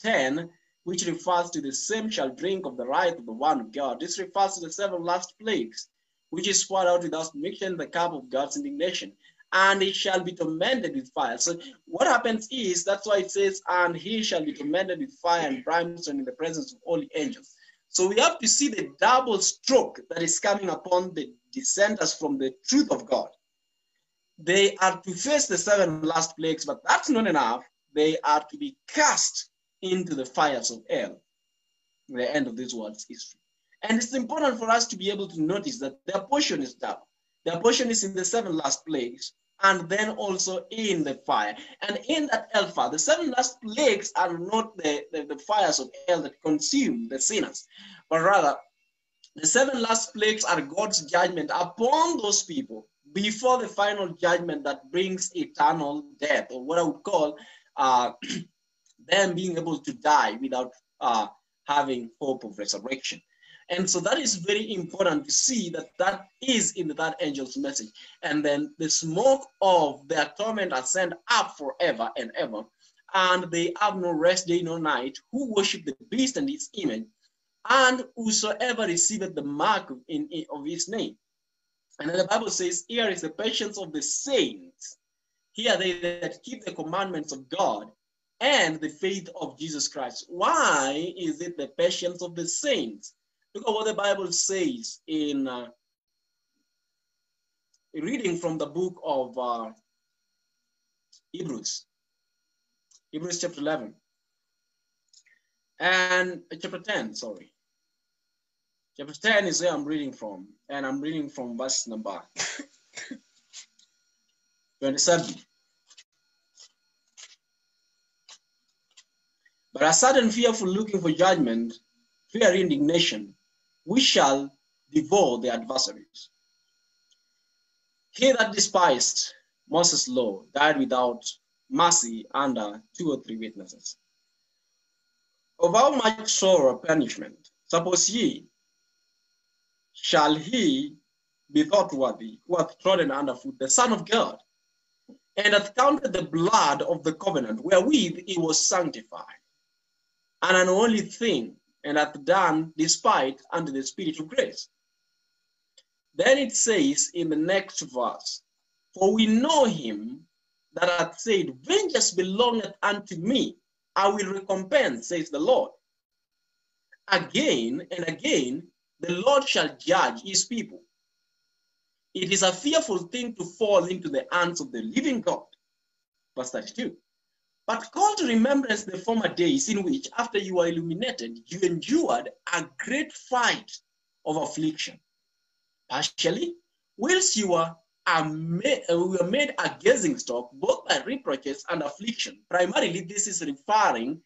10, which refers to the same shall drink of the right of the one God. This refers to the seven last plagues, which is poured out without mixing the cup of God's indignation and it shall be tormented with fire. So what happens is that's why it says, and he shall be tormented with fire and brimstone in the presence of all the angels. So we have to see the double stroke that is coming upon the dissenters from the truth of God. They are to face the seven last plagues, but that's not enough. They are to be cast into the fires of hell. The end of this world's history. And it's important for us to be able to notice that their portion is double. Their abortion is in the seven last plagues, and then also in the fire. And in that hellfire, the seven last plagues are not the, the, the, fires of hell that consume the sinners, but rather the seven last plagues are God's judgment upon those people before the final judgment that brings eternal death, or what I would call uh, them being able to die without uh, having hope of resurrection. And so that is very important to see that that is in that angel's message. And then the smoke of their torment ascend up forever and ever. And they have no rest day nor night, who worship the beast and its image, and whosoever receiveth the mark of, in, of his name. And then the Bible says, Here is the patience of the saints. Here they that keep the commandments of God and the faith of Jesus Christ. Why is it the patience of the saints? Look at what the Bible says in uh, reading from the book of uh, Hebrews, Hebrews chapter 11, and uh, chapter 10, sorry. Chapter 10 is where I'm reading from, and I'm reading from verse number 27. But a sudden fearful looking for judgment, fear indignation, we shall devour the adversaries. He that despised Moses' law died without mercy under two or three witnesses. Of how much sorrow punishment, suppose ye, shall he be thought worthy who hath trodden underfoot the Son of God, and hath counted the blood of the covenant wherewith he was sanctified, and an unholy thing and hath done despite unto the Spirit of grace. Then it says in the next verse, For we know him that hath said, Vengeance belongeth unto me, I will recompense, says the Lord. Again and again, the Lord shall judge his people. It is a fearful thing to fall into the hands of the living God. Verse 32. But call to remembrance the former days in which, after you were illuminated, you endured a great fight of affliction. Partially, whilst you were, made, uh, were made a gazing stock both by reproaches and affliction. Primarily, this is referring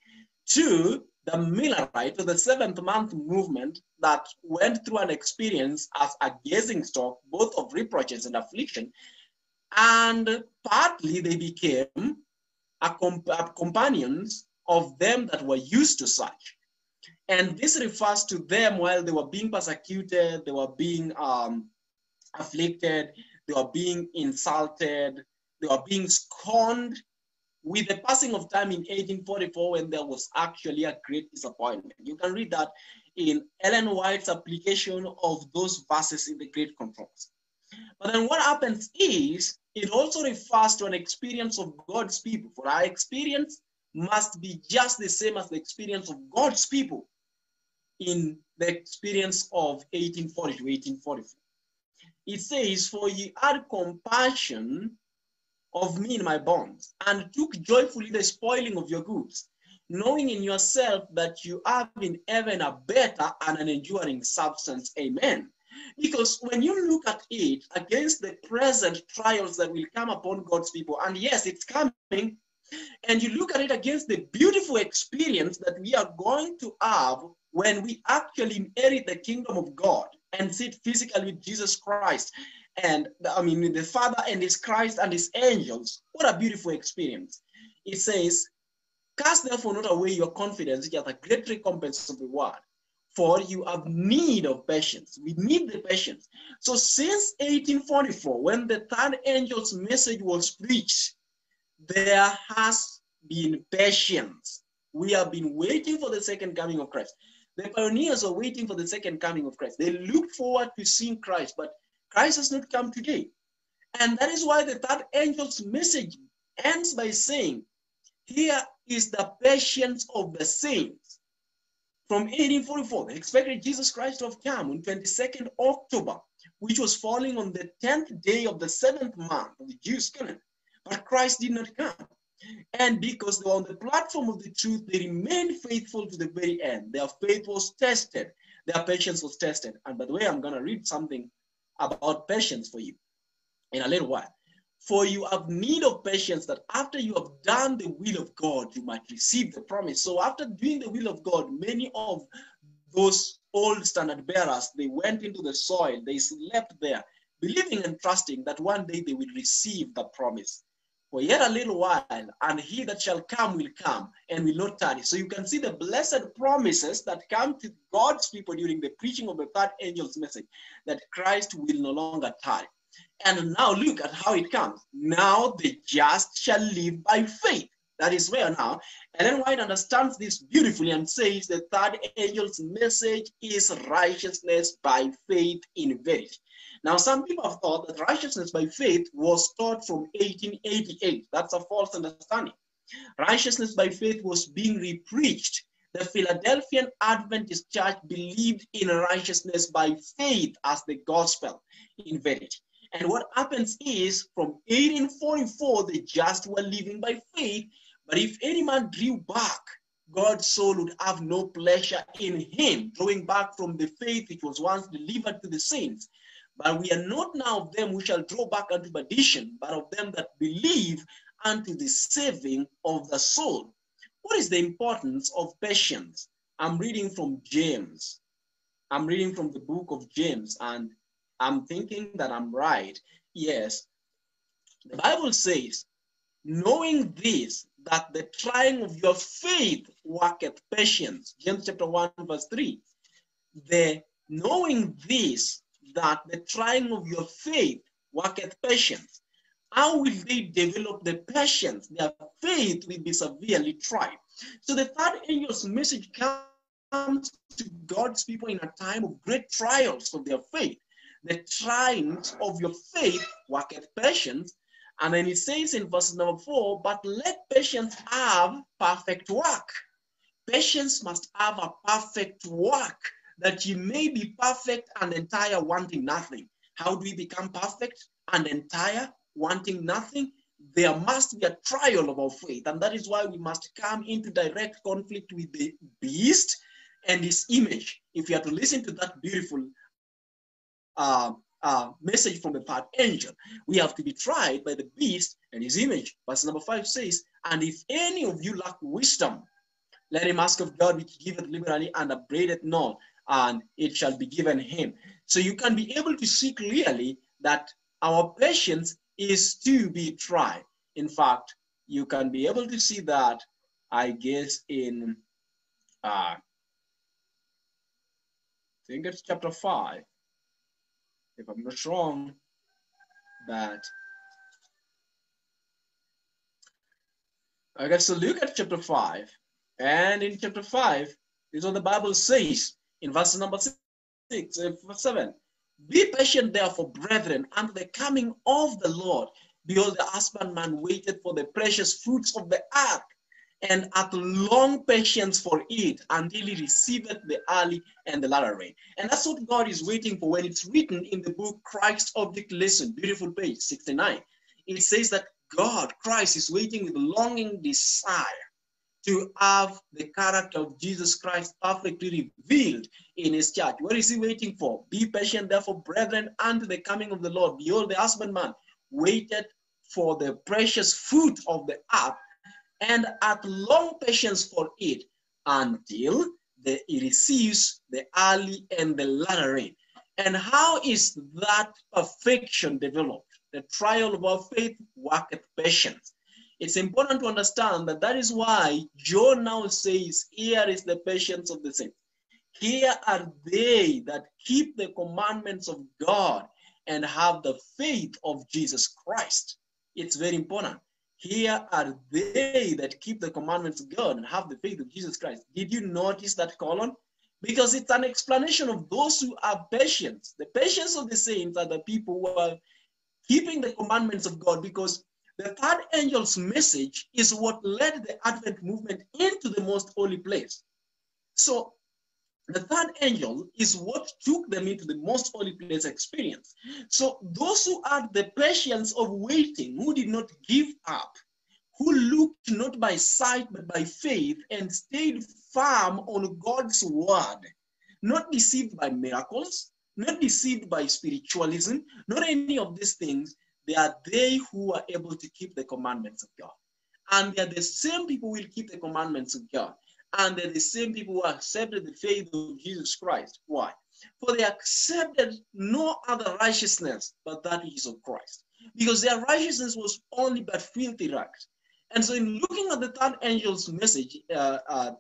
to the Millerite, or the seventh month movement that went through an experience as a gazing stock, both of reproaches and affliction. And partly they became companions of them that were used to such. And this refers to them while they were being persecuted, they were being um, afflicted, they were being insulted, they were being scorned. With the passing of time in 1844, when there was actually a great disappointment. You can read that in Ellen White's application of those verses in the Great Controversy. But then what happens is it also refers to an experience of God's people. For our experience must be just the same as the experience of God's people in the experience of 1840 to 1844. It says, For ye had compassion of me in my bonds, and took joyfully the spoiling of your goods, knowing in yourself that you have in heaven a better and an enduring substance. Amen. Because when you look at it against the present trials that will come upon God's people, and yes, it's coming, and you look at it against the beautiful experience that we are going to have when we actually inherit the kingdom of God, and sit physically with Jesus Christ. And I mean, the Father and His Christ and His angels. What a beautiful experience. It says, Cast therefore not away your confidence, which a great recompense of reward. For you have need of patience. We need the patience. So since 1844, when the third angel's message was preached, there has been patience. We have been waiting for the second coming of Christ. The pioneers are waiting for the second coming of Christ. They look forward to seeing Christ, but Christ has not come today. And that is why the third angel's message ends by saying, Here is the patience of the saints. From 1844, they expected Jesus Christ to have come on 22nd October, which was falling on the 10th day of the seventh month of the Jewish calendar. But Christ did not come. And because they were on the platform of the truth, they remained faithful to the very end. Their faith was tested, their patience was tested. And by the way, I'm going to read something about patience for you in a little while. For you have need of patience that after you have done the will of God, you might receive the promise. So after doing the will of God, many of those old standard bearers, they went into the soil, they slept there, believing and trusting that one day they will receive the promise. For yet a little while, and he that shall come will come and will not tarry. So you can see the blessed promises that come to God's people during the preaching of the third angel's message that Christ will no longer tarry. And now look at how it comes. Now the just shall live by faith. That is where now. Ellen White understands this beautifully and says the third angel's message is righteousness by faith in verity. Now, some people have thought that righteousness by faith was taught from 1888. That's a false understanding. Righteousness by faith was being repreached. The Philadelphian Adventist Church believed in righteousness by faith as the gospel in verity. And what happens is from 1844, the just were living by faith. But if any man drew back, God's soul would have no pleasure in him, drawing back from the faith which was once delivered to the saints. But we are not now of them who shall draw back unto perdition, but of them that believe unto the saving of the soul. What is the importance of patience? I'm reading from James. I'm reading from the book of James, and I'm thinking that I'm right. Yes. The Bible says, knowing this, that the trying of your faith worketh patience. James chapter 1, verse 3. The knowing this, that the trying of your faith worketh patience. How will they develop the patience? Their faith will be severely tried. So the third angel's message comes to God's people in a time of great trials of their faith. The trying of your faith worketh patience. And then it says in verse number four, but let patience have perfect work. Patience must have a perfect work that you may be perfect and entire, wanting nothing. How do we become perfect and entire, wanting nothing? There must be a trial of our faith, and that is why we must come into direct conflict with the beast and his image. If you are to listen to that beautiful uh, uh, message from the third angel, we have to be tried by the beast and his image. Verse number five says, And if any of you lack wisdom, let him ask of God, which giveth liberally and upbraideth not, and it shall be given him. So you can be able to see clearly that our patience is to be tried. In fact, you can be able to see that, I guess, in uh, I think it's chapter 5, if I'm not wrong, I guess so look at chapter 5. And in chapter 5, this is what the Bible says in verse number six, uh, seven. Be patient, therefore, brethren, unto the coming of the Lord. Behold, the husbandman waited for the precious fruits of the earth, and at long patience for it until he receiveth the early and the latter rain. And that's what God is waiting for when it's written in the book Christ Object Lesson, beautiful page 69. It says that God, Christ, is waiting with longing desire to have the character of Jesus Christ perfectly revealed in his church. What is he waiting for? Be patient, therefore, brethren, unto the coming of the Lord. Behold, the husbandman waited for the precious fruit of the earth and at long patience for it until the, he receives the early and the latter rain. And how is that perfection developed? The trial of our faith worketh patience. It's important to understand that that is why John now says, Here is the patience of the saints. Here are they that keep the commandments of God and have the faith of Jesus Christ. It's very important. Here are they that keep the commandments of God and have the faith of Jesus Christ. Did you notice that colon? Because it's an explanation of those who are patient. The patience of the saints are the people who are keeping the commandments of God because the third angel's message is what led the Advent movement into the most holy place. So the third angel is what took them into the most holy place experience. So those who had the patience of waiting, who did not give up, who looked not by sight but by faith and stayed firm on God's word, not deceived by miracles, not deceived by spiritualism, not any of these things. They are they who are able to keep the commandments of God. And they are the same people who will keep the commandments of God and the same people who accepted the faith of Jesus Christ. Why? For they accepted no other righteousness but that which is of Christ. Because their righteousness was only but filthy rags. And so, in looking at the third angel's message uh, uh,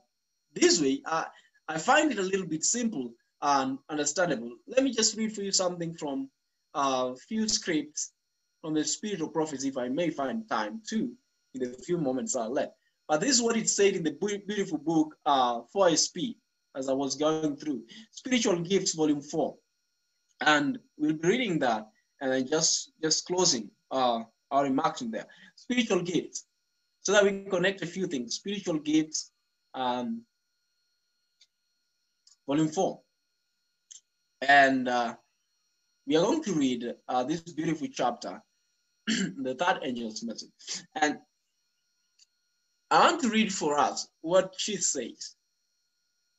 this way, uh, I find it a little bit simple and understandable. Let me just read for you something from a few scripts from the Spirit of Prophecy, if I may find time to, in the few moments I left. But this is what it said in the beautiful book uh, 4SP as I was going through Spiritual Gifts, Volume 4. And we'll be reading that and then just, just closing uh, our remarks in there. Spiritual gifts, so that we connect a few things. Spiritual gifts, um, Volume 4. And uh, we are going to read uh, this beautiful chapter, the third angel's message. And I want to read for us what she says.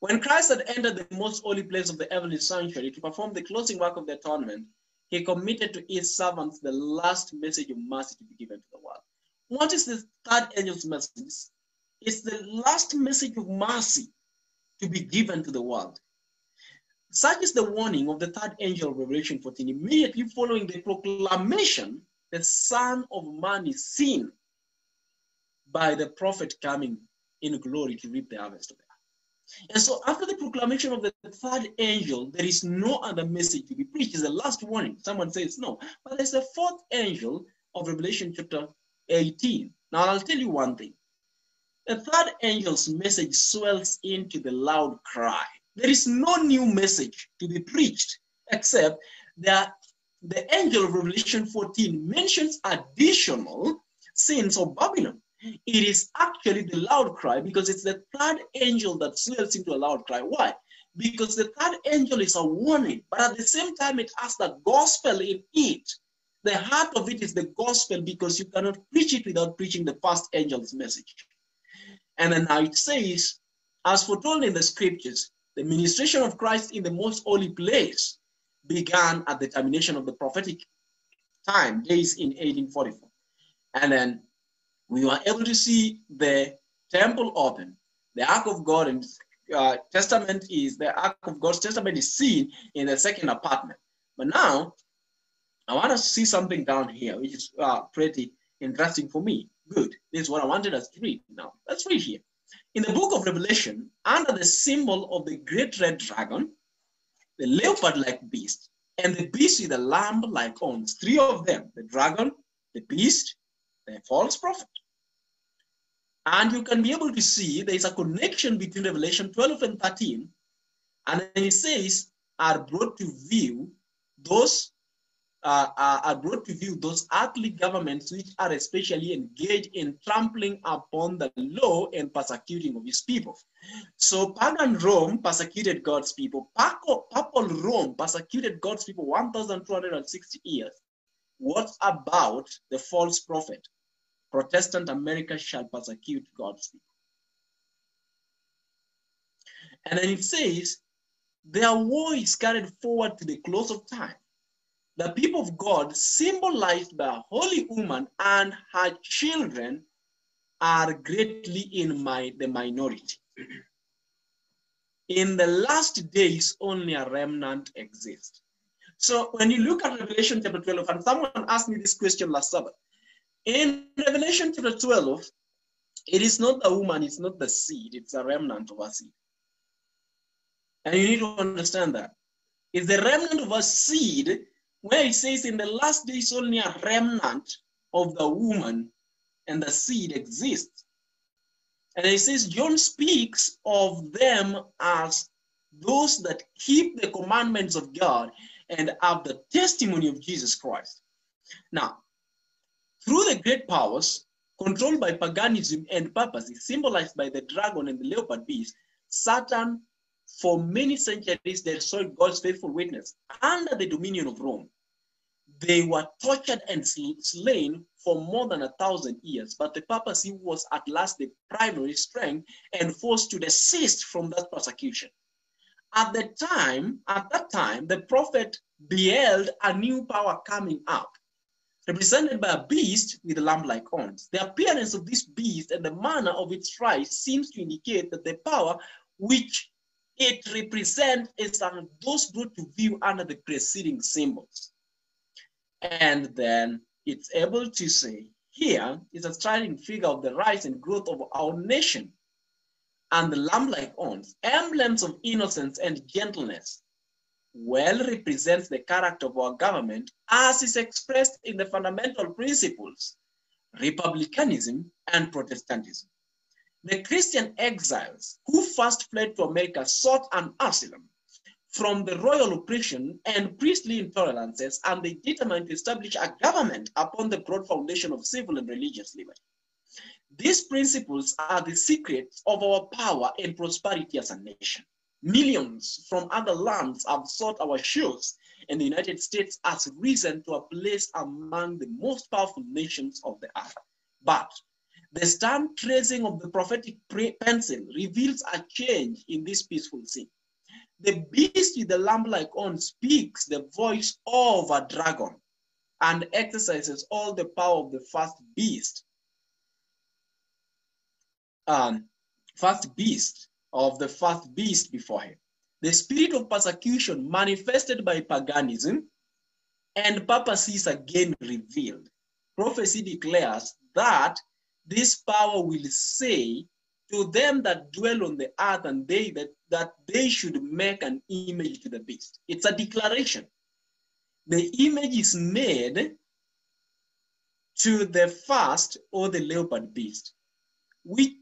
When Christ had entered the most holy place of the heavenly sanctuary to perform the closing work of the atonement, he committed to his servants the last message of mercy to be given to the world. What is the third angel's message? It's the last message of mercy to be given to the world. Such is the warning of the third angel of Revelation 14. Immediately following the proclamation, the Son of Man is seen by the prophet coming in glory to reap the harvest. And so after the proclamation of the third angel, there is no other message to be preached. It's the last warning. Someone says no. But there's the fourth angel of Revelation chapter 18. Now I'll tell you one thing. The third angel's message swells into the loud cry. There is no new message to be preached except that the angel of Revelation 14 mentions additional sins of Babylon. It is actually the loud cry because it's the third angel that swells into a loud cry. Why? Because the third angel is a warning, but at the same time, it has the gospel in it. The heart of it is the gospel because you cannot preach it without preaching the first angel's message. And then now it says, as foretold in the scriptures, the ministration of Christ in the most holy place began at the termination of the prophetic time, days in 1844. And then we were able to see the temple open. The Ark of God and uh, Testament is the Ark of God's Testament is seen in the second apartment. But now, I want to see something down here, which is uh, pretty interesting for me. Good. This is what I wanted us to read. Now, let's read here. In the book of Revelation, under the symbol of the great red dragon, the leopard-like beast, and the beast with the lamb-like horns, three of them, the dragon, the beast, the false prophet. And you can be able to see there is a connection between Revelation 12 and 13. And then it says, are brought to view those uh, are brought to view those earthly governments which are especially engaged in trampling upon the law and persecuting of his people. So pagan Rome persecuted God's people. Papal Rome persecuted God's people 1,260 years. What about the false prophet? Protestant America shall persecute God's people. And then it says, their war is carried forward to the close of time. The people of God, symbolized by a holy woman and her children, are greatly in my, the minority. in the last days, only a remnant exists. So when you look at Revelation chapter 12, and someone asked me this question last Sabbath, in Revelation chapter 12, it is not the woman, it's not the seed, it's a remnant of a seed. And you need to understand that. It's the remnant of a seed where it says in the last days only a remnant of the woman and the seed exists. And it says John speaks of them as those that keep the commandments of God and have the testimony of Jesus Christ. Now, through the great powers controlled by paganism and papacy, symbolized by the dragon and the leopard beast, Satan, for many centuries, destroyed God's faithful witness under the dominion of Rome. They were tortured and slain for more than a thousand years, but the papacy was at last the primary strength and forced to desist from that persecution. At the time, at that time, the prophet beheld a new power coming up, represented by a beast with lamb-like horns. The appearance of this beast and the manner of its rise seems to indicate that the power which it represents is on those brought to view under the preceding symbols. And then it's able to say, here is a striding figure of the rise and growth of our nation and the lamb-like horns, emblems of innocence and gentleness, well represents the character of our government as is expressed in the fundamental principles, republicanism and Protestantism. The Christian exiles who first fled to America sought an asylum from the royal oppression and priestly intolerances, and they determined to establish a government upon the broad foundation of civil and religious liberty. These principles are the secret of our power and prosperity as a nation. Millions from other lands have sought our shores, and the United States has risen to a place among the most powerful nations of the earth. But the stern tracing of the prophetic pencil reveals a change in this peaceful scene. The beast with the lamb-like horn speaks the voice of a dragon and exercises all the power of the first beast um, first beast of the first beast before him. The spirit of persecution manifested by paganism and papacy is again revealed. Prophecy declares that this power will say to them that dwell on the earth and they that, that they should make an image to the beast. It's a declaration. The image is made to the first or the leopard beast, which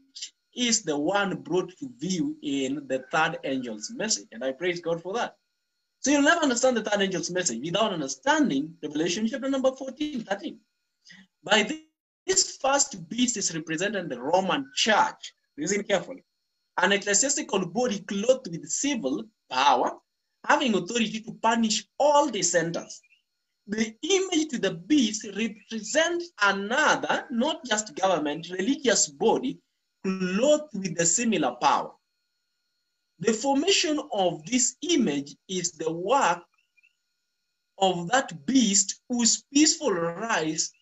is the one brought to view in the third angel's message. And I praise God for that. So you'll never understand the third angel's message without understanding Revelation chapter number 14, 13. By this, first beast is represented the Roman church. Listen carefully. An ecclesiastical body clothed with civil power, having authority to punish all dissenters. The image to the beast represents another, not just government, religious body clothed with a similar power. The formation of this image is the work of that beast whose peaceful rise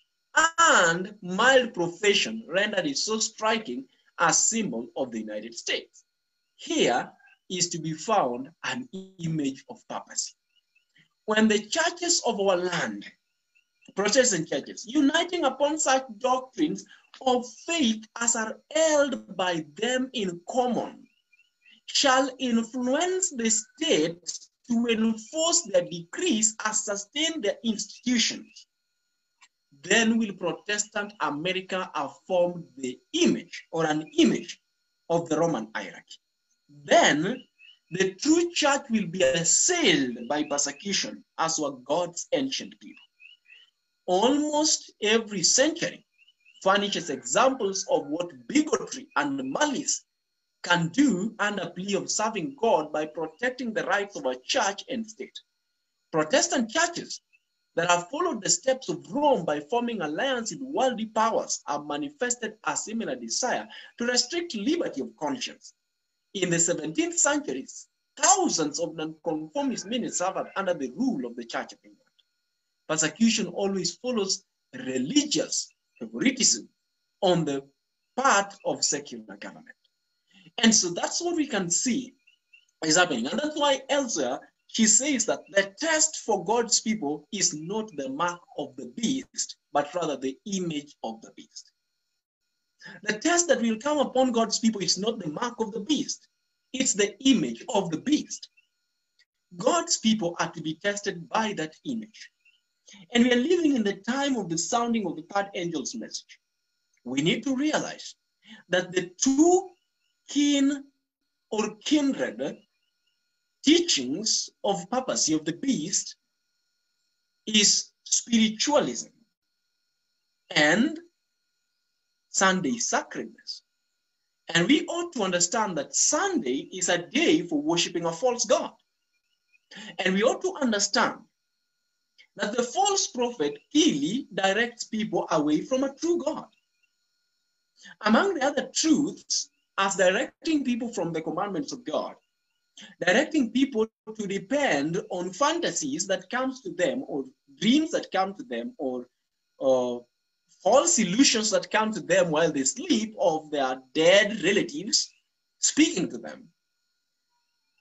and mild profession rendered it so striking a symbol of the United States. Here is to be found an image of purpose. When the churches of our land, Protestant churches, uniting upon such doctrines of faith as are held by them in common shall influence the state to enforce their decrees and sustain their institutions. Then will Protestant America have formed the image or an image of the Roman hierarchy. Then the true church will be assailed by persecution as were God's ancient people. Almost every century, furnishes examples of what bigotry and malice can do under plea of serving God by protecting the rights of a church and state. Protestant churches that have followed the steps of Rome by forming alliance with worldly powers have manifested a similar desire to restrict liberty of conscience. In the 17th centuries, thousands of nonconformist ministers suffered under the rule of the Church of England. Persecution always follows religious favoritism on the part of secular government. And so that's what we can see is happening. And that's why elsewhere, she says that the test for God's people is not the mark of the beast, but rather the image of the beast. The test that will come upon God's people is not the mark of the beast, it's the image of the beast. God's people are to be tested by that image. And we are living in the time of the sounding of the third angel's message. We need to realize that the two kin or kindred teachings of papacy of the beast is spiritualism and Sunday sacredness. And we ought to understand that Sunday is a day for worshiping a false God. And we ought to understand that the false prophet clearly directs people away from a true God. Among the other truths, as directing people from the commandments of God, directing people to depend on fantasies that comes to them or dreams that come to them or uh, false illusions that come to them while they sleep of their dead relatives speaking to them.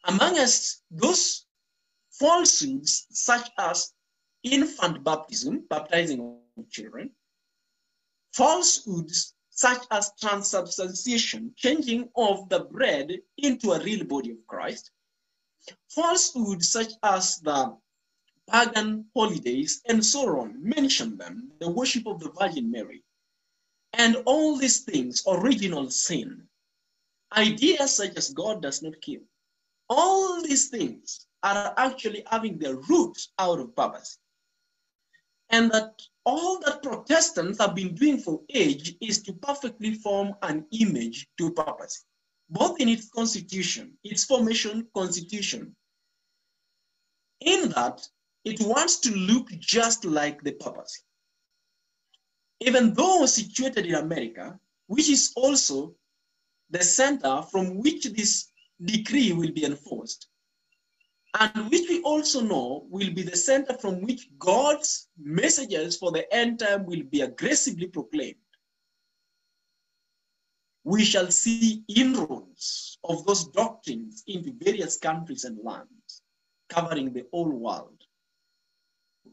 Among us, those falsehoods such as infant baptism, baptizing children, falsehoods such as transubstantiation, changing of the bread into a real body of Christ, falsehoods such as the pagan holidays, and so on. Mention them, the worship of the Virgin Mary. And all these things, original sin, ideas such as God does not kill, all these things are actually having their roots out of papacy. And that all that Protestants have been doing for age is to perfectly form an image to papacy, both in its constitution, its formation constitution, in that it wants to look just like the papacy. Even though situated in America, which is also the center from which this decree will be enforced, and which we also know will be the center from which God's messages for the end time will be aggressively proclaimed. We shall see inroads of those doctrines into various countries and lands, covering the whole world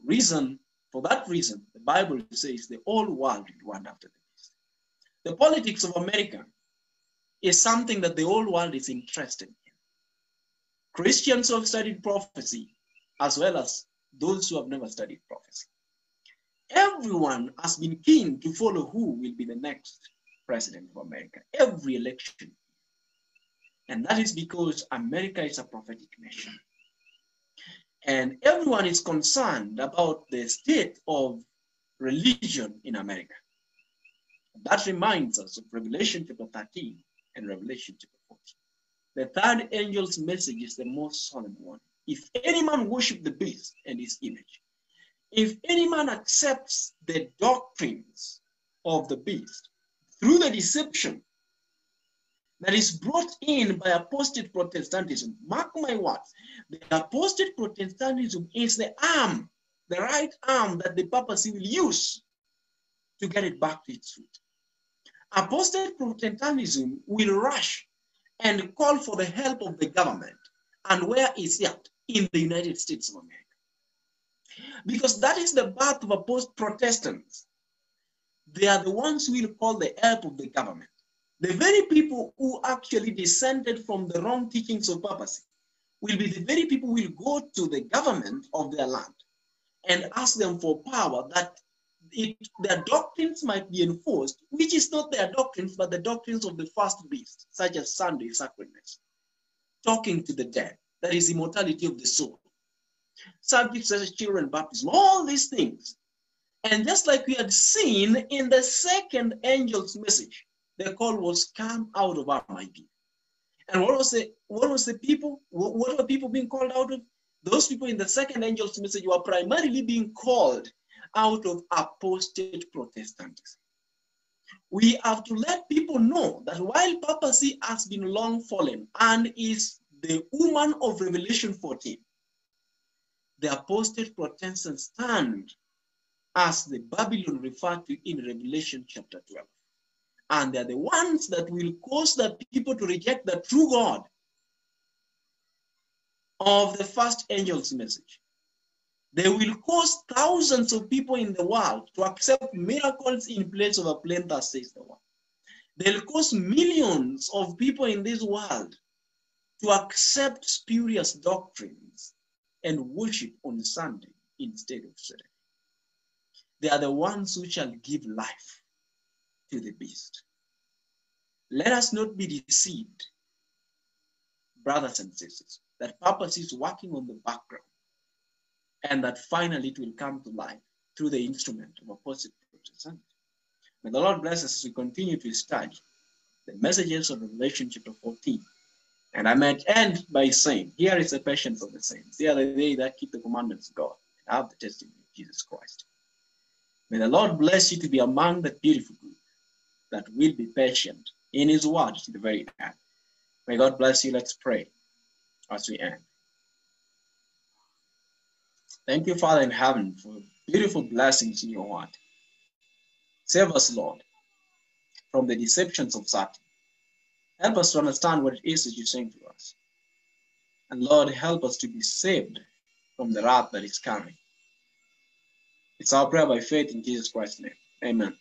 reason, for that reason, the Bible says the whole world will run after the beast. The politics of America is something that the whole world is interested in. Christians who have studied prophecy, as well as those who have never studied prophecy. Everyone has been keen to follow who will be the next president of America, every election. And that is because America is a prophetic nation. And everyone is concerned about the state of religion in America. That reminds us of Revelation chapter 13 and Revelation chapter 14. The third angel's message is the most solemn one. If any man worship the beast and his image, if any man accepts the doctrines of the beast through the deception that is brought in by apostate Protestantism. Mark my words, the apostate Protestantism is the arm, the right arm that the papacy will use to get it back to its root. Apostate Protestantism will rush and call for the help of the government. And where is that? In the United States of America. Because that is the birth of apostate Protestants. They are the ones who will call the help of the government. The very people who actually descended from the wrong teachings of papacy will be the very people who will go to the government of their land and ask them for power that it, their doctrines might be enforced, which is not their doctrines, but the doctrines of the first beast, such as Sunday sacredness, talking to the dead, that is immortality of the soul, subjects such as children baptism, all these things. And just like we had seen in the second angel's message, the call was come out of mighty. And what was the what was the people? What, what were people being called out of? Those people in the second angel's message were primarily being called out of apostate Protestantism. We have to let people know that while papacy has been long fallen and is the woman of Revelation 14, the apostate Protestants stand as the Babylon referred to in Revelation chapter 12 and they're the ones that will cause the people to reject the true God. of the first angel's message. They will cause thousands of people in the world to accept miracles in place of a plain that says the word. They'll cause millions of people in this world to accept spurious doctrines and worship on Sunday instead of Saturday. They are the ones who shall give life to the beast. Let us not be deceived, brothers and sisters, that purpose is working on the background and that finally it will come to life through the instrument of Apostle Protestant. May the Lord bless us as we continue to study the messages of Revelation chapter 14. And I might end by saying, Here is the patience of the saints. They are the they that keep the commandments of God and have the testimony of Jesus Christ. May the Lord bless you to be among that beautiful group that will be patient in his word to the very end. May God bless you. Let's pray as we end. Thank you, Father in heaven, for beautiful blessings in your word. Save us, Lord, from the deceptions of Satan. Help us to understand what it is that you're saying to us. And Lord, help us to be saved from the wrath that is coming. It's our prayer by faith in Jesus Christ's name. Amen.